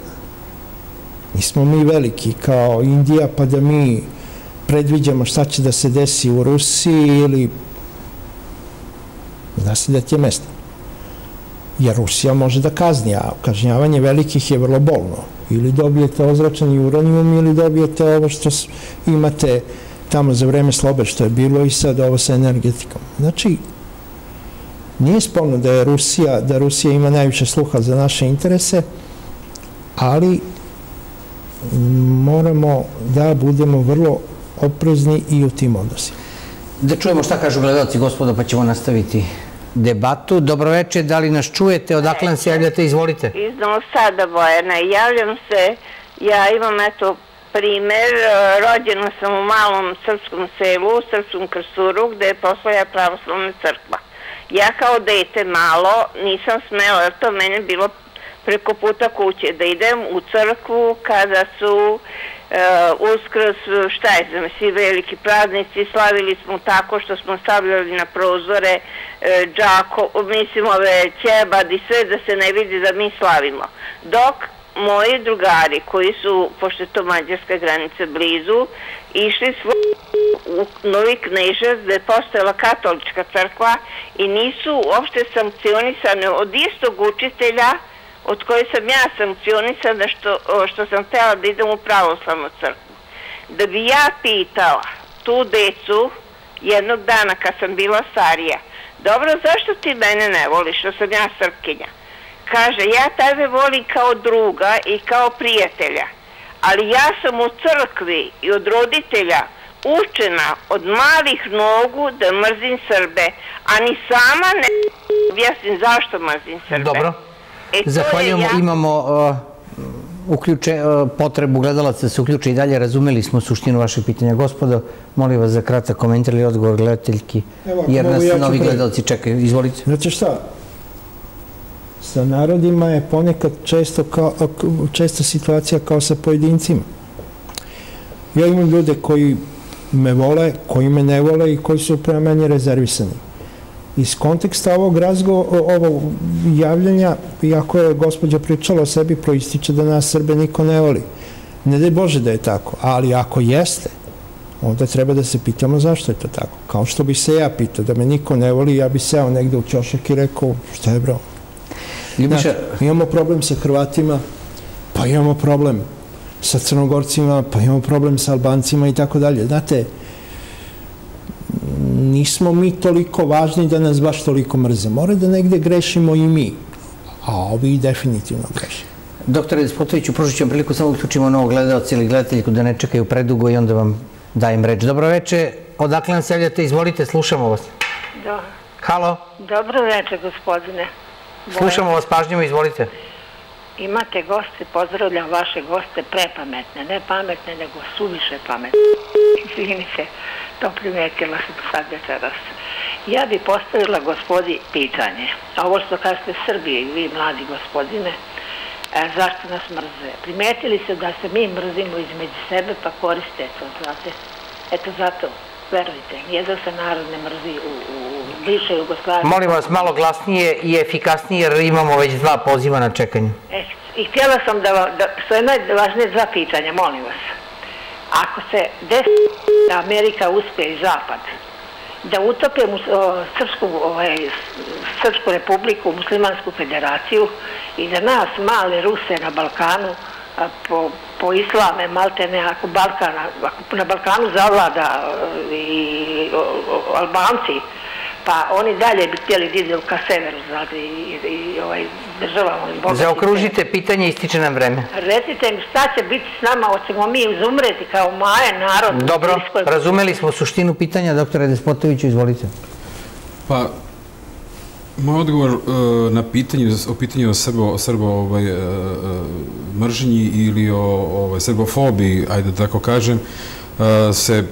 Nismo mi veliki kao Indija, pa da mi predviđamo šta će da se desi u Rusiji ili zna se da ti je mesto. Jer Rusija može da kazni, a kažnjavanje velikih je vrlo bolno. Ili dobijete ozračani uranijum ili dobijete ovo što imate tamo za vreme slobe što je bilo i sad ovo sa energetikom. Znači, nije spolno da je Rusija, da Rusija ima najviše sluha za naše interese, ali moramo da budemo vrlo oprezni i u tim odnosima. Da čujemo šta kažu gledalci, gospodo, pa ćemo nastaviti debatu. Dobroveče, da li nas čujete? Odakle nam se javljate? Izvolite. Iz Novog Sada, Bojana. Javljam se, ja imam eto primer, rođena sam u malom srpskom selu, u srpskom krsturu, gde je posloja pravoslavna crkva. Ja kao dete malo nisam smela, jer to mene bilo preko puta kuće, da idem u crkvu kada su uskrs, šta je svi veliki praznici, slavili smo tako što smo stavljali na prozore džako, mislim ove ćebad i sve da se ne vidi da mi slavimo. Dok moji drugari koji su, pošto je to mađarska granica blizu, išli su u Novi Knežac gde je postojala katolička crkva i nisu uopšte sankcionisane od istog učitelja od koje sam ja sankcionisana što, što sam htela da idem u pravoslavnu crkvu. Da bi ja pitala tu decu jednog dana kad sam bila starija, dobro, zašto ti mene ne voliš, što sam ja srpkinja? Kaže, ja tebe volim kao druga i kao prijatelja, ali ja sam u crkvi i od roditelja učena od malih nogu da mrzim Srbe, a ni sama ne objasnim zašto mrzim Srbe. Dobro. E, Zahvaljujemo, imamo uh, uključe, uh, potrebu gledalaca da se uključe i dalje. Razumeli smo suštinu vašeg pitanja. Gospodo, molim vas za kratak komentar ili odgovor gledateljki, jer nas novi gledalci čekaju. Izvolite. Znate šta, sa narodima je ponekad često, kao, često situacija kao sa pojedincima. Ja imam ljude koji me vole, koji me ne vole i koji su prema meni rezervisani iz konteksta ovog razgo, ovog javljanja, iako je gospođa pričala o sebi, proističe da nas Srbe niko ne voli. Ne daj Bože da je tako, ali ako jeste, onda treba da se pitamo zašto je to tako. Kao što bi se ja pitao, da me niko ne voli, ja bi seo negde u ćošak i rekao, šta je bro? Ljubiša... imamo problem sa Hrvatima, pa imamo problem sa Crnogorcima, pa imamo problem sa Albancima i tako dalje. Znate, nismo mi toliko važni da nas baš toliko mrze. Mora da negde grešimo i mi, a ovi definitivno greše. Doktore Despotoviću, pružit ću vam priliku samo uključimo novog gledalca ili gledateljku da ne čekaju predugo i onda vam dajem reč. Dobro veče, odakle nam se javljate, izvolite, slušamo vas. Da. Halo? Dobro veče, gospodine. Slušamo vas pažnjamo, izvolite. imate goste, pozdravljam vaše goste, prepametne, ne pametne, nego suviše pametne. Izvinite, to primetila sam sad večeras. Ja bi postavila gospodi pitanje. A ovo što kažete Srbije i vi mladi gospodine, e, zašto nas mrze? Primetili se da se mi mrzimo između sebe pa koriste to, znate? Eto zato, verujte, nijedan se narod ne mrzi u, u bivšoj Jugoslaviji. Molim vas malo glasnije i efikasnije jer imamo već dva poziva na čekanju. E, I htjela sam da vam, da, što je najvažnije dva pitanja, molim vas. Ako se desi da Amerika uspe i Zapad, da utope Srpsku, ovaj, Srpsku republiku, Muslimansku federaciju i da nas, male Ruse na Balkanu, po, po islame, malte ne, ako, Balkana, ako na Balkanu zavlada e, i o, o, Albanci, pa oni dalje bi htjeli da idu ka severu, znate, i, i, i ovaj, državama. i bogati Zaokružite pitanje, ističe nam vreme. Recite mi šta će biti s nama, hoćemo mi izumreti kao maje narod. Dobro, razumeli smo suštinu pitanja, doktore Despotoviću, izvolite. Pa, moj odgovor e, na pitanje, o pitanju o srbo, o srbo ovaj, e, mržnji ili o ovaj, srbofobiji, ajde da tako kažem, se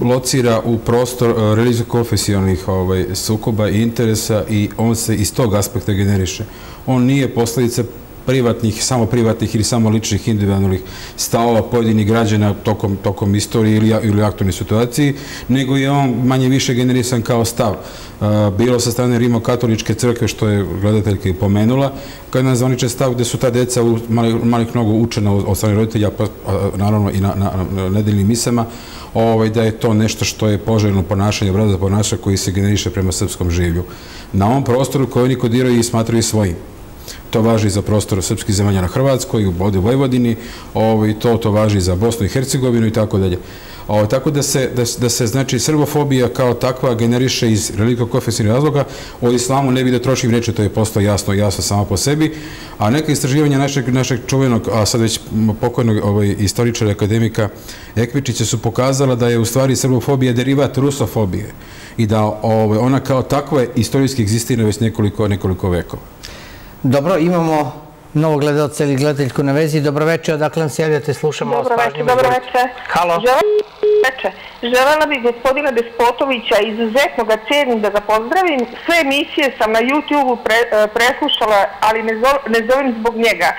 locira u prostor e, religijsko-konfesionalnih ovaj, sukoba i interesa i on se iz tog aspekta generiše. On nije posledica privatnih, samo privatnih ili samo ličnih individualnih stavova pojedinih građana tokom, tokom istorije ili, ili aktualne situaciji, nego je on manje više generisan kao stav. E, bilo sa strane Rimo-katoličke crkve, što je gledateljka i pomenula, kao jedan zvaničan stav gde su ta deca u malih, malih nogu učena od strane roditelja, pa naravno i na, na nedeljnim misama, ovaj, da je to nešto što je poželjno ponašanje, obraza ponašanja koji se generiše prema srpskom življu. Na ovom prostoru koji oni kodiraju i smatraju svojim. To važi za prostor srpskih zemalja na Hrvatskoj, u Bode Vojvodini, ovaj, to, to važi za Bosnu i Hercegovinu i tako dalje. O, tako da se, da, da se znači srbofobija kao takva generiše iz religijsko-konfesionalnih razloga, o islamu ne bi da trošim reči, to je posto jasno jasno samo po sebi, a neka istraživanja našeg, čuvenog, a sad već pokojnog ovaj, istoričara akademika Ekvičića su pokazala da je u stvari srbofobija derivat rusofobije i da ovaj, ona kao takva istorijski egzistira već nekoliko, nekoliko vekova. Dobro, imamo novog gledalca ili gledateljku na vezi. Dobroveče, odakle nam se javljate, slušamo vas Dobro večer, pažnjama. dobro izvolite. večer. Halo. Žele, veče. Želela bih gospodina Despotovića, izuzetno ga cijenim da ga pozdravim. Sve emisije sam na YouTube-u pre, e, preslušala, ali ne, zo, ne zovem zbog njega. E,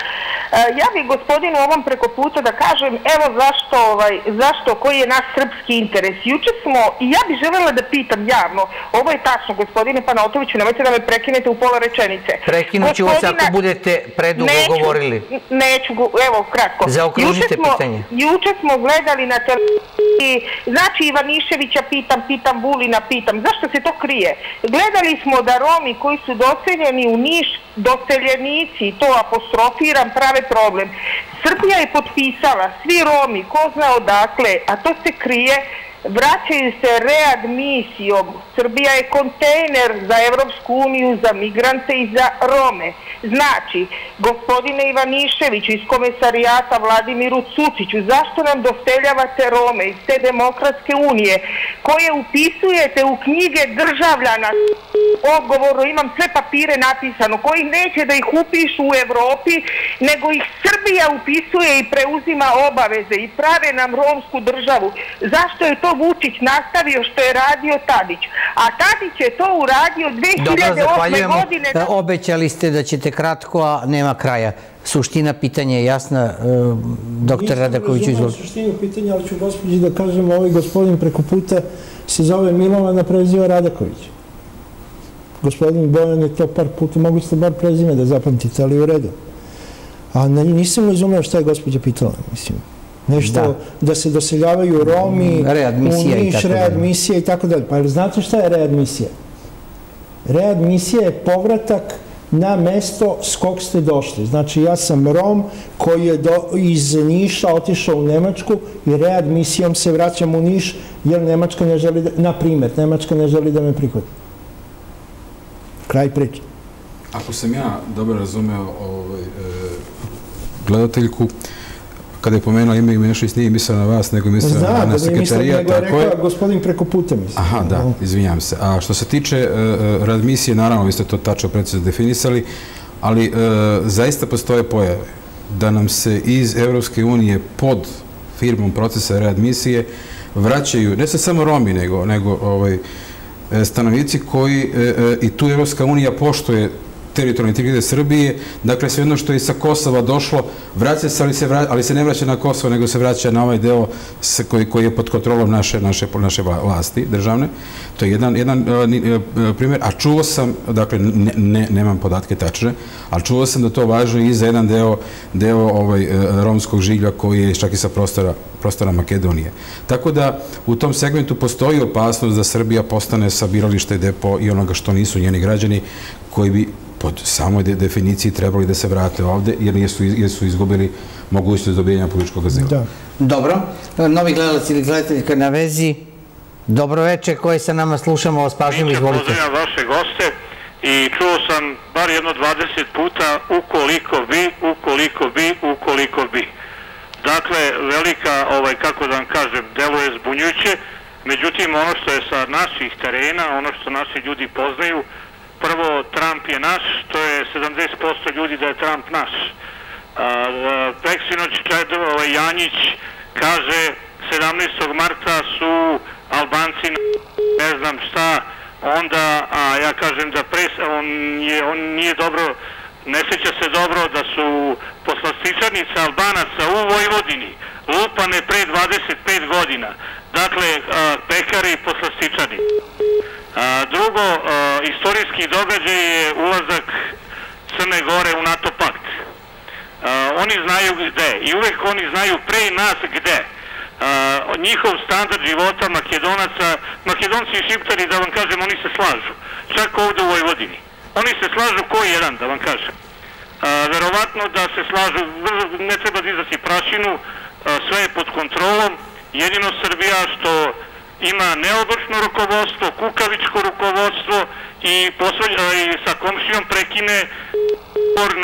Ja bih gospodinu ovom preko puta da kažem, evo zašto, ovaj, zašto, koji je naš srpski interes. Juče smo, i ja bih želela da pitam javno, ovo je tačno, gospodine Panotoviću, nemojte da me prekinete u pola rečenice. Prekinut ću vas ako budete predugo govorili. Neću, evo, kratko. Zaokružite pitanje. Juče smo gledali na televiziji, znači Ivaniševića pitam, pitam Vulina, pitam, zašto se to krije? Gledali smo da Romi koji su doseljeni u Niš, doseljenici, to apostrofiram, prave problem. Srbija je potpisala, svi Romi, ko zna odakle, a to se krije, vraćaju se readmisijom. Srbija je kontejner za Evropsku uniju, za migrante i za Rome. Znači, gospodine Ivaniševiću iz komesarijata Vladimiru Cuciću, zašto nam doseljavate Rome iz te demokratske unije koje upisujete u knjige državljana odgovorno, imam sve papire napisano, koji neće da ih upišu u Evropi, nego ih Srbija upisuje i preuzima obaveze i prave nam romsku državu. Zašto je to Vučić nastavio što je radio Tadić? A Tadić je to uradio 2008. Dobro, godine. E, Obećali ste da ćete kratko, a nema kraja. Suština pitanja je jasna. E, Doktor razumeo izvolite. suštinu pitanja, ali ću gospođi da kažem, ovaj gospodin preko puta se zove Milovan, a preziva Radaković. Gospodin Bojan je to par puta, mogu ste bar prezime da zapamtite, ali u redu. A ne, nisam razumeo šta je gospođa pitala, mislim. Nešto Da. da, se doseljavaju Romi, Readmisija u Niš, readmisija i tako dalje. Pa znate šta je readmisija? Readmisija je povratak na mesto s kog ste došli. Znači, ja sam Rom koji je do, iz Niša otišao u Nemačku i readmisijom se vraćam u Niš jer Nemačka ne želi da, na primjer, Nemačka ne želi da me prihvati. Kraj priče. Ako sam ja dobro razumeo ovaj, e, gledateljku, kada je pomenula ime Imešović, nije mislila na vas, nego mislila na, Znam, na da mi mislim, sekretarija, nego je rekao gospodin preko puta, mislim. Aha, da, izvinjam se. A što se tiče uh, radmisije, naravno, vi ste to tačno precizno definisali, ali e, zaista postoje pojave da nam se iz Evropske unije pod firmom procesa readmisije vraćaju, ne sa samo Romi, nego, nego ovaj, e, stanovnici koji e, e, i tu Evropska unija poštoje teritorijalni integritet Srbije, dakle sve jedno što je sa Kosova došlo, vraća se, ali se, ne vraća na Kosovo, nego se vraća na ovaj deo koji, koji je pod kontrolom naše, naše, naše vlasti državne. To je jedan, jedan uh, primjer, a čuo sam, dakle, ne, ne, nemam podatke tačne, ali čuo sam da to važno i za jedan deo, deo ovaj, romskog življa koji je čak i sa prostora, prostora Makedonije. Tako da u tom segmentu postoji opasnost da Srbija postane sabiralište depo i onoga što nisu njeni građani koji bi pod samoj definiciji trebali da se vrate ovde, jer jesu, jesu izgubili mogućnost dobijenja političkog azila. Da. Dobro. Novi gledalac ili gledateljka na vezi. Dobro veče, koje sa nama slušamo, vas pažnjamo, izvolite. Pozdravljam vaše goste i čuo sam bar jedno 20 puta ukoliko bi, ukoliko bi, ukoliko bi. Dakle, velika, ovaj, kako da vam kažem, deluje zbunjuće, međutim, ono što je sa naših terena, ono što naši ljudi poznaju, prvo Trump je naš, to je 70% ljudi da je Trump naš. Peksinoć ovaj, Janjić kaže 17. marta su Albanci ne znam šta, onda, a ja kažem da pres, on, je, on nije dobro, ne seća se dobro da su poslastičarnice Albanaca u Vojvodini lupane pre 25 godina. Dakle, pekari i poslastičarnice. Drugo, istorijski događaj je ulazak Crne Gore u NATO pakt. Oni znaju gde i uvek oni znaju pre nas gde. Njihov standard života Makedonaca, Makedonci i Šiptari, da vam kažem, oni se slažu. Čak ovde u Vojvodini. Oni se slažu ko jedan, da vam kažem. Verovatno da se slažu, ne treba dizati prašinu, sve je pod kontrolom, jedino Srbija što ima neodlučno rukovodstvo, kukavičko rukovodstvo i, i sa komšijom prekine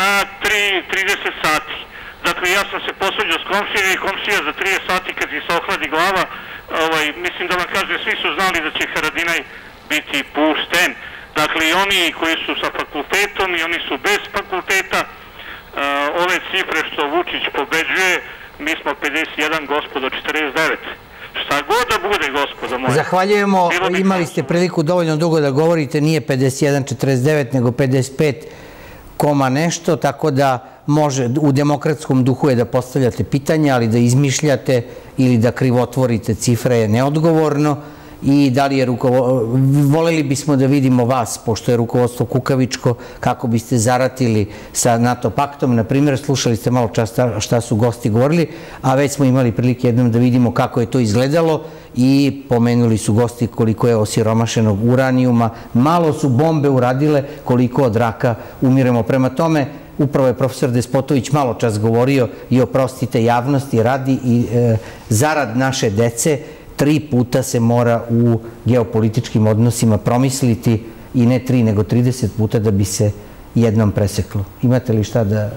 na 3.30 sati. Dakle, ja sam se posvađao s komšijom i komšija za 30 sati kad se ohladi glava, ovaj, mislim da vam kažem, svi su znali da će Haradinaj biti pušten. Dakle, i oni koji su sa fakultetom i oni su bez fakulteta, ove cifre što Vučić pobeđuje, mi smo 51, gospodo 49. Šta god da bude, gospodo moje. Zahvaljujemo, imali ste priliku dovoljno dugo da govorite, nije 51-49, nego 55 koma nešto, tako da može, u demokratskom duhu je da postavljate pitanja, ali da izmišljate ili da krivotvorite cifre je neodgovorno i da li je rukovodstvo, voleli bismo da vidimo vas, pošto je rukovodstvo Kukavičko, kako biste zaratili sa NATO paktom. Na primjer, slušali ste malo čas šta su gosti govorili, a već smo imali prilike jednom da vidimo kako je to izgledalo i pomenuli su gosti koliko je osiromašenog uranijuma. Malo su bombe uradile koliko od raka umiremo. Prema tome, upravo je profesor Despotović malo čas govorio i oprostite javnosti radi i e, zarad naše dece tri puta se mora u geopolitičkim odnosima promisliti i ne tri, nego 30 puta da bi se jednom preseklo. Imate li šta da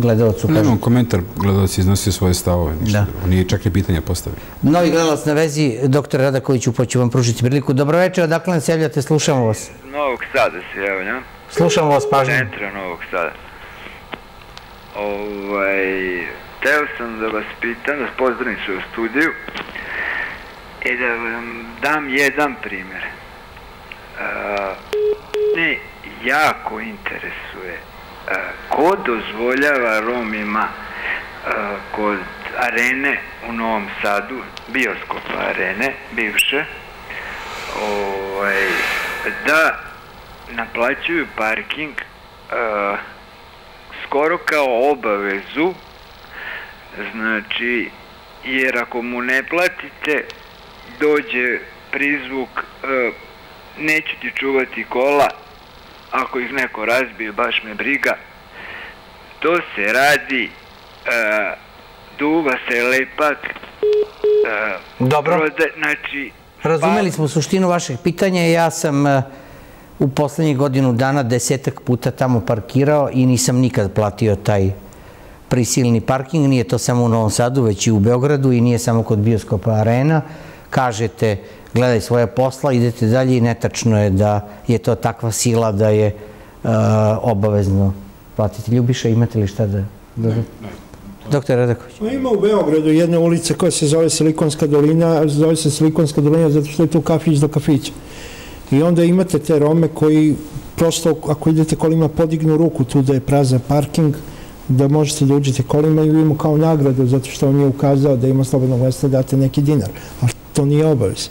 gledalcu kažete? Nemam komentar, gledalac iznosio svoje stavove, ništa. Da. Nije čak i pitanja postavio. Novi gledalac na vezi, doktor Radaković, upoću vam pružiti priliku. Dobro večer, odakle nas javljate, slušamo vas. Novog Sada se javljam. Slušamo vas pažnje. Centra Novog Sada. Ovaj, teo sam da vas pitam, da pozdravim se u studiju. E da vam dam jedan primjer. Ne, jako interesuje ko dozvoljava Romima kod arene u Novom Sadu, bioskopa arene, bivše, ovaj, da naplaćuju parking skoro kao obavezu, znači, jer ako mu ne platite, dođe prizvuk e, neću ti čuvati kola ako ih neko razbije baš me briga. To se radi e, duva se lepak e, dobro. prode, znači razumeli smo suštinu vašeg pitanja. Ja sam e, u poslednjih godinu dana desetak puta tamo parkirao i nisam nikad platio taj prisilni parking, nije to samo u Novom Sadu, već i u Beogradu i nije samo kod bioskopa Arena kažete gledaj svoje posla, idete dalje i netačno je da je to takva sila da je obavezno platiti. Ljubiša, imate li šta da... da... Doktor Radaković. Pa ima u Beogradu jedna ulica koja se zove Silikonska dolina, zove se Silikonska dolina zato što je tu kafić do kafića. I onda imate te Rome koji prosto ako idete kolima podignu ruku tu da je prazan parking, da možete da uđete kolima i imamo kao nagradu zato što on je ukazao da ima slobodno mesta date neki dinar. Ali to nije obavez.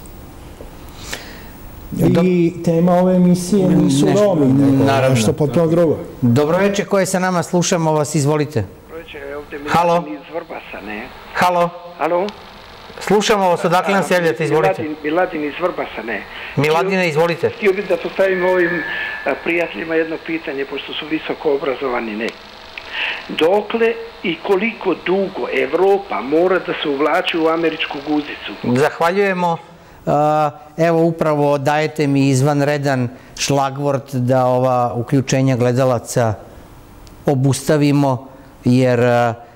I tema ove emisije nisu Romi, nego naravno što potpuno drugo. Dobro večer, koje sa nama slušamo vas, izvolite. Halo? iz Vrbasa, ne? Halo? Halo? Slušamo vas, odakle nam se javljate, izvolite. Miladin, Miladin iz Vrbasa, ne? Miladine, izvolite. Htio bih da postavim ovim prijateljima jedno pitanje, pošto su visoko obrazovani, ne? Dokle i koliko dugo Evropa mora da se uvlači u američku guzicu? Zahvaljujemo. Evo, upravo dajete mi izvanredan šlagvort da ova uključenja gledalaca obustavimo, jer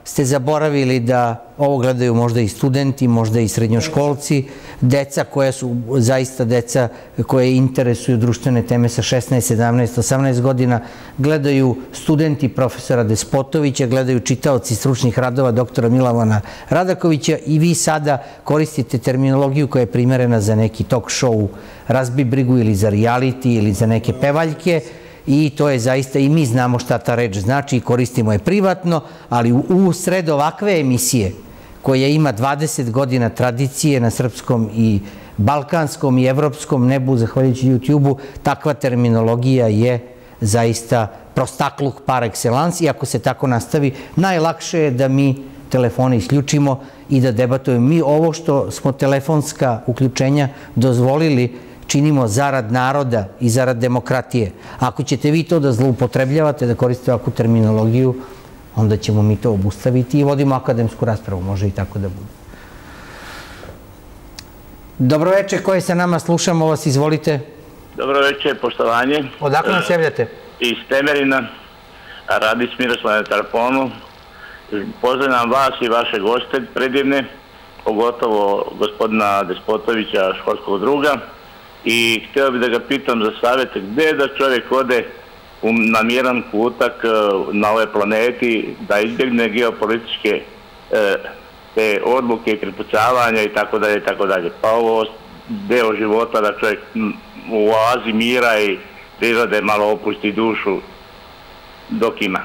ste zaboravili da ovo gledaju možda i studenti, možda i srednjoškolci, deca koja su zaista deca koje interesuju društvene teme sa 16, 17, 18 godina, gledaju studenti profesora Despotovića, gledaju čitaoci stručnih radova doktora Milavana Radakovića i vi sada koristite terminologiju koja je primerena za neki talk show razbi brigu ili za reality ili za neke pevaljke, i to je zaista, i mi znamo šta ta reč znači i koristimo je privatno, ali u sred ovakve emisije koja ima 20 godina tradicije na srpskom i balkanskom i evropskom nebu, zahvaljujući YouTube-u, takva terminologija je zaista prostakluh par excellence i ako se tako nastavi, najlakše je da mi telefone isključimo i da debatujemo. Mi ovo što smo telefonska uključenja dozvolili činimo zarad naroda i zarad demokratije. Ako ćete vi to da zloupotrebljavate, da koristite ovakvu terminologiju, onda ćemo mi to obustaviti i vodimo akademsku raspravu, može i tako da bude. Dobro večer, koje se nama slušamo, vas izvolite. Dobro večer, poštovanje. Odakle nas javljate? Iz Temerina, radi s Miroslav na telefonu. Pozdravljam vas i vaše goste predivne, pogotovo gospodina Despotovića, školskog druga i htio bih da ga pitam za savjete gde da čovjek ode na miran kutak e, na ovoj planeti da izbjegne geopolitičke e, te odluke, prepucavanja i tako dalje i tako dalje. Pa ovo deo života da čovjek u oazi mira i prirode malo opusti dušu dok ima.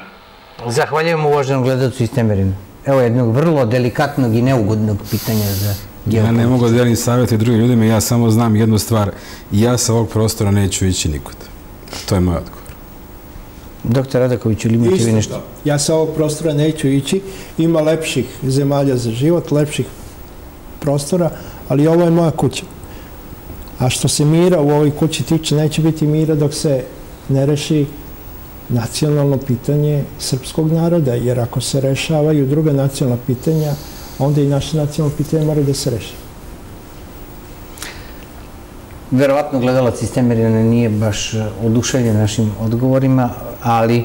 Zahvaljujem uvaženom gledalcu iz Temerina. Evo jednog vrlo delikatnog i neugodnog pitanja za Ja ne mogu da delim savjeti drugim ljudima, ja samo znam jednu stvar. Ja sa ovog prostora neću ići nikud. To je moj odgovor. Doktor Radaković, ili imate vi nešto? Ja sa ovog prostora neću ići. Ima lepših zemalja za život, lepših prostora, ali ovo je moja kuća. A što se mira u ovoj kući tiče, neće biti mira dok se ne reši nacionalno pitanje srpskog naroda, jer ako se rešavaju druga nacionalna pitanja, onda i naše nacionalno pitanje mora da se reši. Verovatno gledalac iz Temerina nije baš oduševljen našim odgovorima, ali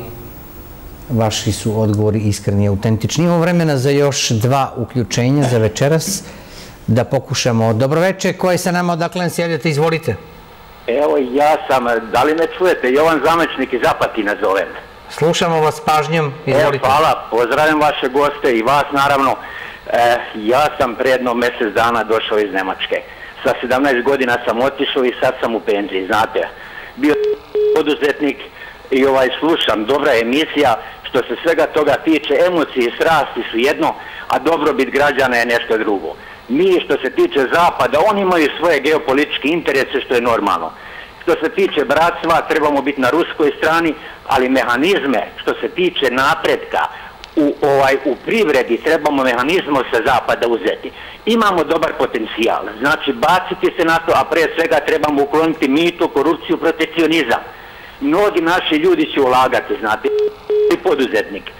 vaši su odgovori iskreni i autentični. Imamo vremena za još dva uključenja za večeras, da pokušamo. Dobroveče, koje sa nama odakle nas javljate, izvolite. Evo, ja sam, da li me čujete, Jovan Zamečnik iz Apatina zovem. Slušamo vas pažnjom, izvolite. Evo, hvala, pozdravljam vaše goste i vas, naravno. E, ja sam predno mjesec dana došao iz Nemačke. Sa 17 godina sam otišao i sad sam u penziji, znate. Bio poduzetnik i ovaj slušam, dobra emisija, što se svega toga tiče, emocije i strasti su jedno, a dobrobit građana je nešto drugo. Mi što se tiče Zapada, oni imaju svoje geopolitičke interese, što je normalno. Što se tiče bratstva, trebamo biti na ruskoj strani, ali mehanizme što se tiče napretka, u, ovaj, u privredi trebamo mehanizmo sa zapada uzeti. Imamo dobar potencijal, znači baciti se na to, a pre svega trebamo ukloniti mitu, korupciju, protekcionizam. Mnogi naši ljudi će ulagati, znate, i poduzetnik.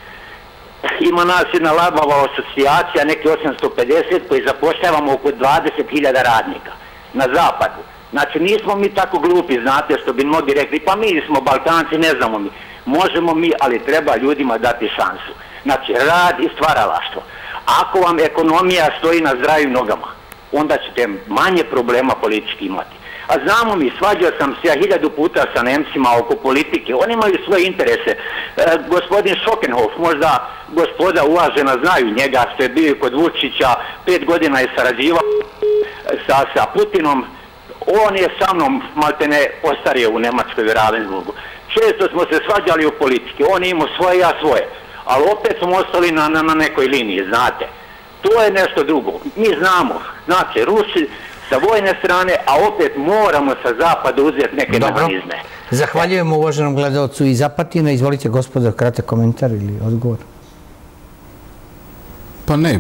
Ima nas jedna labava asocijacija, neki 850, koji zapošljavamo oko 20.000 radnika na zapadu. Znači nismo mi tako glupi, znate, što bi mnogi rekli, pa mi smo Balkanci, ne znamo mi. Možemo mi, ali treba ljudima dati šansu. Znači, rad i stvaralaštvo. Ako vam ekonomija stoji na zdravim nogama, onda ćete manje problema politički imati. A znamo mi, svađao sam se ja hiljadu puta sa Nemcima oko politike, oni imaju svoje interese. E, gospodin Šokenhof, možda gospoda uvažena znaju njega, što je bio kod Vučića, pet godina je sarađivao sa, sa Putinom, on je sa mnom maltene ostario u Nemačkoj Ravensburgu. Često smo se svađali u politike, on imao svoje, ja svoje, ali opet smo ostali na, na, na nekoj liniji, znate. To je nešto drugo. Mi znamo, znači, Rusi sa vojne strane, a opet moramo sa zapada uzeti neke Dobro. mehanizme. Zahvaljujemo uvaženom gledalcu iz Apatina. Izvolite, gospodo, kratak komentar ili odgovor. Pa ne,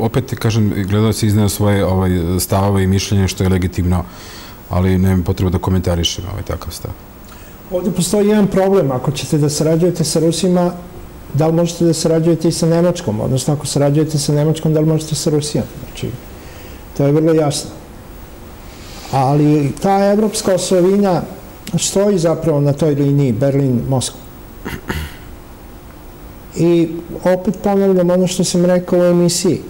opet kažem, gledalac je izneo svoje ovaj, stavove i mišljenje što je legitimno, ali nemam potrebu da komentarišem ovaj takav stav. Ovdje postoji jedan problem. Ako ćete da sarađujete sa Rusima, da li možete da sarađujete i sa Nemačkom? Odnosno, ako sarađujete sa Nemačkom, da li možete sa Rusijom? Znači, to je vrlo jasno. Ali ta evropska osovina stoji zapravo na toj liniji Berlin-Moskva. I opet ponavljam ono što sam rekao u emisiji.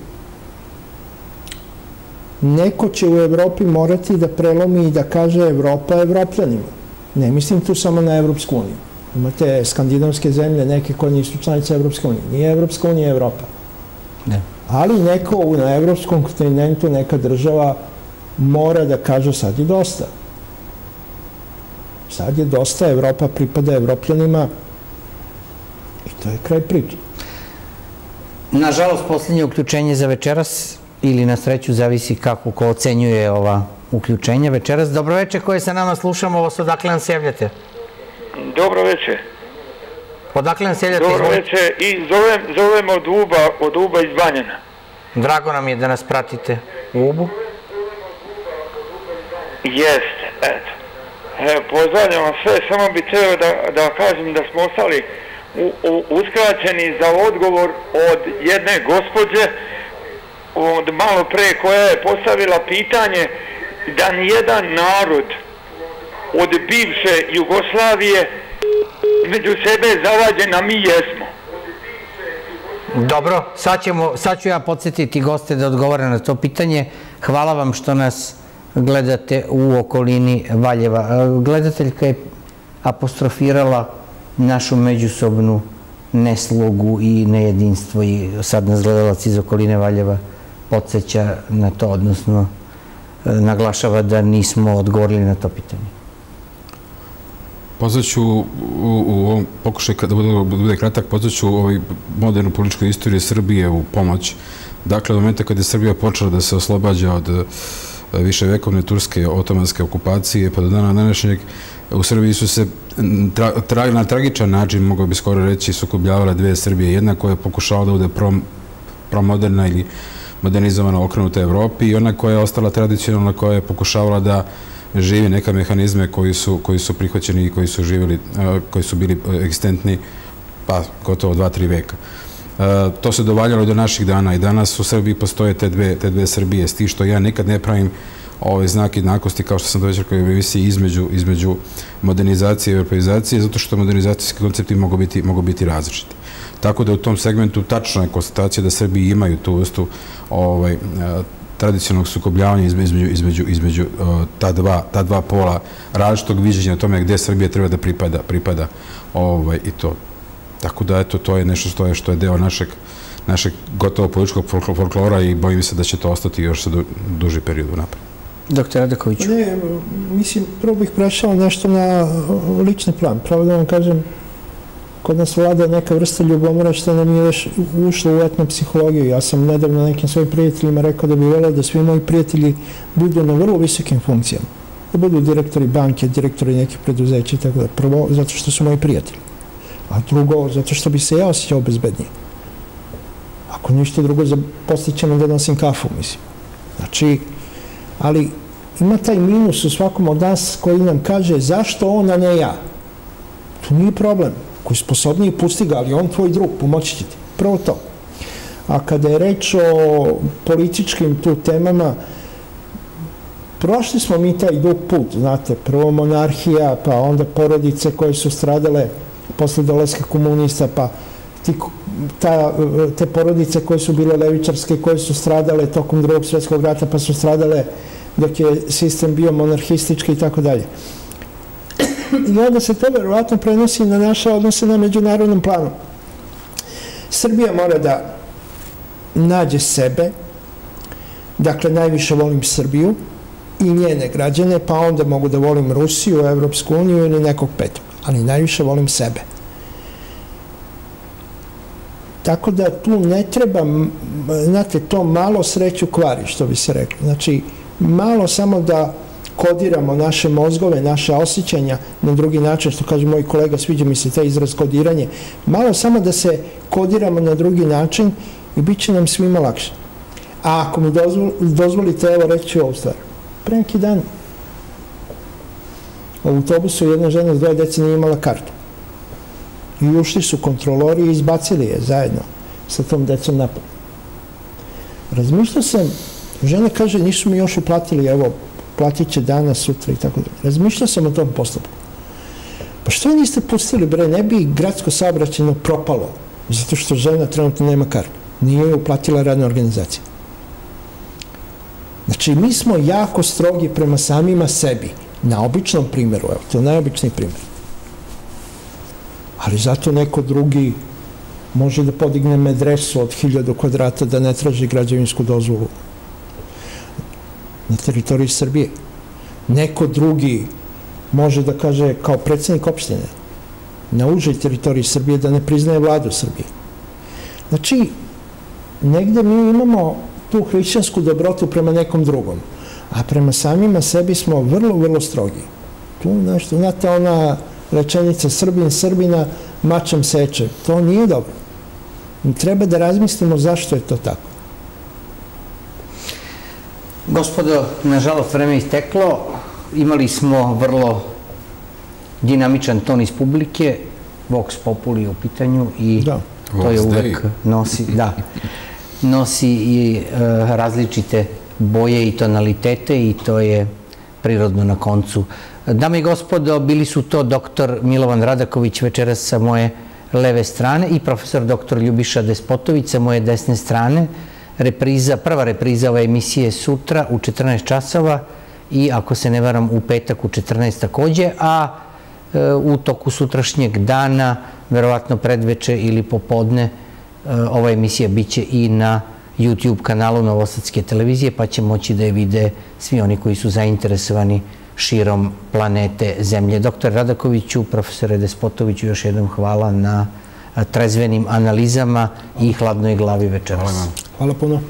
Neko će u Evropi morati da prelomi i da kaže Evropa evropljanima. Ne mislim tu samo na Evropsku uniju. Imate skandinavske zemlje, neke koje nisu članice Evropske unije. Nije Evropska unija Evropa. Ne. Ali neko na evropskom kontinentu, neka država mora da kaže sad je dosta. Sad je dosta, Evropa pripada evropljanima i to je kraj priče. Nažalost, posljednje uključenje za večeras ili na sreću zavisi kako ko ocenjuje ova uključenja večeras. Dobroveče koje sa nama slušamo, ovo se odakle nam se javljate? Dobro večer. Odakle nam se javljate? Dobro večer i zovem, zovem od Uba, od Uba iz Banjana. Drago nam je da nas pratite u Ubu. Jeste, eto. E, pozdravljam vas sve, samo bi trebao da, da kažem da smo ostali u, u, uskraćeni za odgovor od jedne gospođe od malo pre koja je postavila pitanje da nijedan narod od bivše Jugoslavije među sebe zavađen, a mi jesmo. Dobro, sad, ćemo, sad ću ja podsjetiti goste da odgovore na to pitanje. Hvala vam što nas gledate u okolini Valjeva. E, Gledateljka je apostrofirala našu međusobnu neslogu i nejedinstvo i sad nas gledalac iz okoline Valjeva podsjeća na to, odnosno e, naglašava da nismo odgovorili na to pitanje. Pozvaću u, u ovom pokušaju, kada bude, kratak, pozvaću ovaj modernu političku istoriju Srbije u pomoć. Dakle, od momenta kada je Srbija počela da se oslobađa od e, viševekovne turske otomanske okupacije, pa do dana današnjeg, u Srbiji su se na tragičan način, mogu bi skoro reći, sukobljavale dve Srbije. Jedna koja je pokušala da bude prom, promoderna ili modernizovana okrenuta Evropi i ona koja je ostala tradicionalna, koja je pokušavala da živi neka mehanizme koji su, koji su prihvaćeni i koji su živjeli, a, koji su bili e, egzistentni pa gotovo dva, tri veka. E, to se dovaljalo do naših dana i danas u Srbiji postoje te dve, te dve Srbije, s tim što ja nikad ne pravim ovaj znak jednakosti, kao što sam to rekao u emisiji, između, između modernizacije i europeizacije, zato što modernizacijski koncepti mogu biti, mogu biti različiti. Tako da u tom segmentu tačna je konstatacija da Srbiji imaju tu vrstu ovaj, e, tradicionalnog sukobljavanja između, između, između uh, ta, dva, ta dva pola različitog viđenja o tome gde Srbija treba da pripada, pripada ovaj, i to. Tako da, eto, to je nešto što je, što je deo našeg, našeg gotovo političkog folklo- folklora i bojim se da će to ostati još sa du, duži period napred. Doktor Adakoviću. Ne, mislim, prvo bih prešao nešto na lični plan. Pravo da vam kažem, kod nas vlada neka vrsta ljubomora što nam je još ušlo u etnu psihologiju. Ja sam nedavno nekim svojim prijateljima rekao da bi volao da svi moji prijatelji budu na vrlo visokim funkcijama. Da budu direktori banke, direktori nekih preduzeća i tako da. Prvo, zato što su moji prijatelji. A drugo, zato što bi se ja osjećao bezbednije. Ako ništa drugo, postićemo da nosim kafu, mislim. Znači, ali ima taj minus u svakom od nas koji nam kaže zašto on, a ne ja. To nije problem. Koji je sposobniji, pusti ga, ali on tvoj drug, pomoći će ti. Prvo to. A kada je reč o političkim tu temama, prošli smo mi taj dug put, znate, prvo monarhija, pa onda porodice koje su stradale posle dolaska komunista, pa ti, ta, te porodice koje su bile levičarske, koje su stradale tokom drugog svjetskog rata, pa su stradale dok je sistem bio monarhistički i tako dalje. I onda se to verovatno prenosi na naše odnose na međunarodnom planu. Srbija mora da nađe sebe, dakle najviše volim Srbiju i njene građane, pa onda mogu da volim Rusiju, Evropsku uniju ili nekog petog, ali najviše volim sebe. Tako da tu ne treba, znate, to malo sreću kvari, što bi se reklo. Znači, malo samo da kodiramo naše mozgove, naše osjećanja na drugi način, što kaže moj kolega, sviđa mi se taj izraz kodiranje, malo samo da se kodiramo na drugi način i bit će nam svima lakše. A ako mi dozvolite, evo reći ovu stvar. Pre neki dan u autobusu jedna žena s dvoje dece nije imala kartu. I ušli su kontrolori i izbacili je zajedno sa tom decom napad. Razmišljao sam, žena kaže, nisu mi još uplatili, evo, platit će danas, sutra i tako da. Razmišljao sam o tom postupku. Pa što niste pustili, bre, ne bi gradsko saobraćeno propalo, zato što žena trenutno nema kartu. Nije je uplatila radna organizacija. Znači, mi smo jako strogi prema samima sebi, na običnom primjeru, evo, to je najobičniji primjer. Ali zato neko drugi može da podigne medresu od hiljadu kvadrata da ne traži građevinsku dozvolu na teritoriji Srbije. Neko drugi može da kaže kao predsednik opštine na užoj teritoriji Srbije da ne priznaje vladu Srbije. Znači, negde mi imamo tu hrišćansku dobrotu prema nekom drugom, a prema samima sebi smo vrlo, vrlo strogi. Tu nešto, znate, ona rečenica Srbin, Srbina, mačem seče. To nije dobro. Treba da razmislimo zašto je to tako. Gospodo, nažalost, vreme je isteklo. Imali smo vrlo dinamičan ton iz publike, Vox Populi u pitanju i da. to je uvek nosi, da, nosi i e, različite boje i tonalitete i to je prirodno na koncu. Dame i gospodo, bili su to doktor Milovan Radaković večeras sa moje leve strane i profesor doktor Ljubiša Despotović sa moje desne strane repriza, prva repriza ove emisije sutra u 14 časova i ako se ne varam u petak u 14 takođe, a e, u toku sutrašnjeg dana, verovatno predveče ili popodne, e, ova emisija biće i na YouTube kanalu Novosadske televizije, pa će moći da je vide svi oni koji su zainteresovani širom planete Zemlje. Doktor Radakoviću, profesore Despotoviću, još jednom hvala na trezvenim analizama i hladnoj glavi večeras. Hvala puno.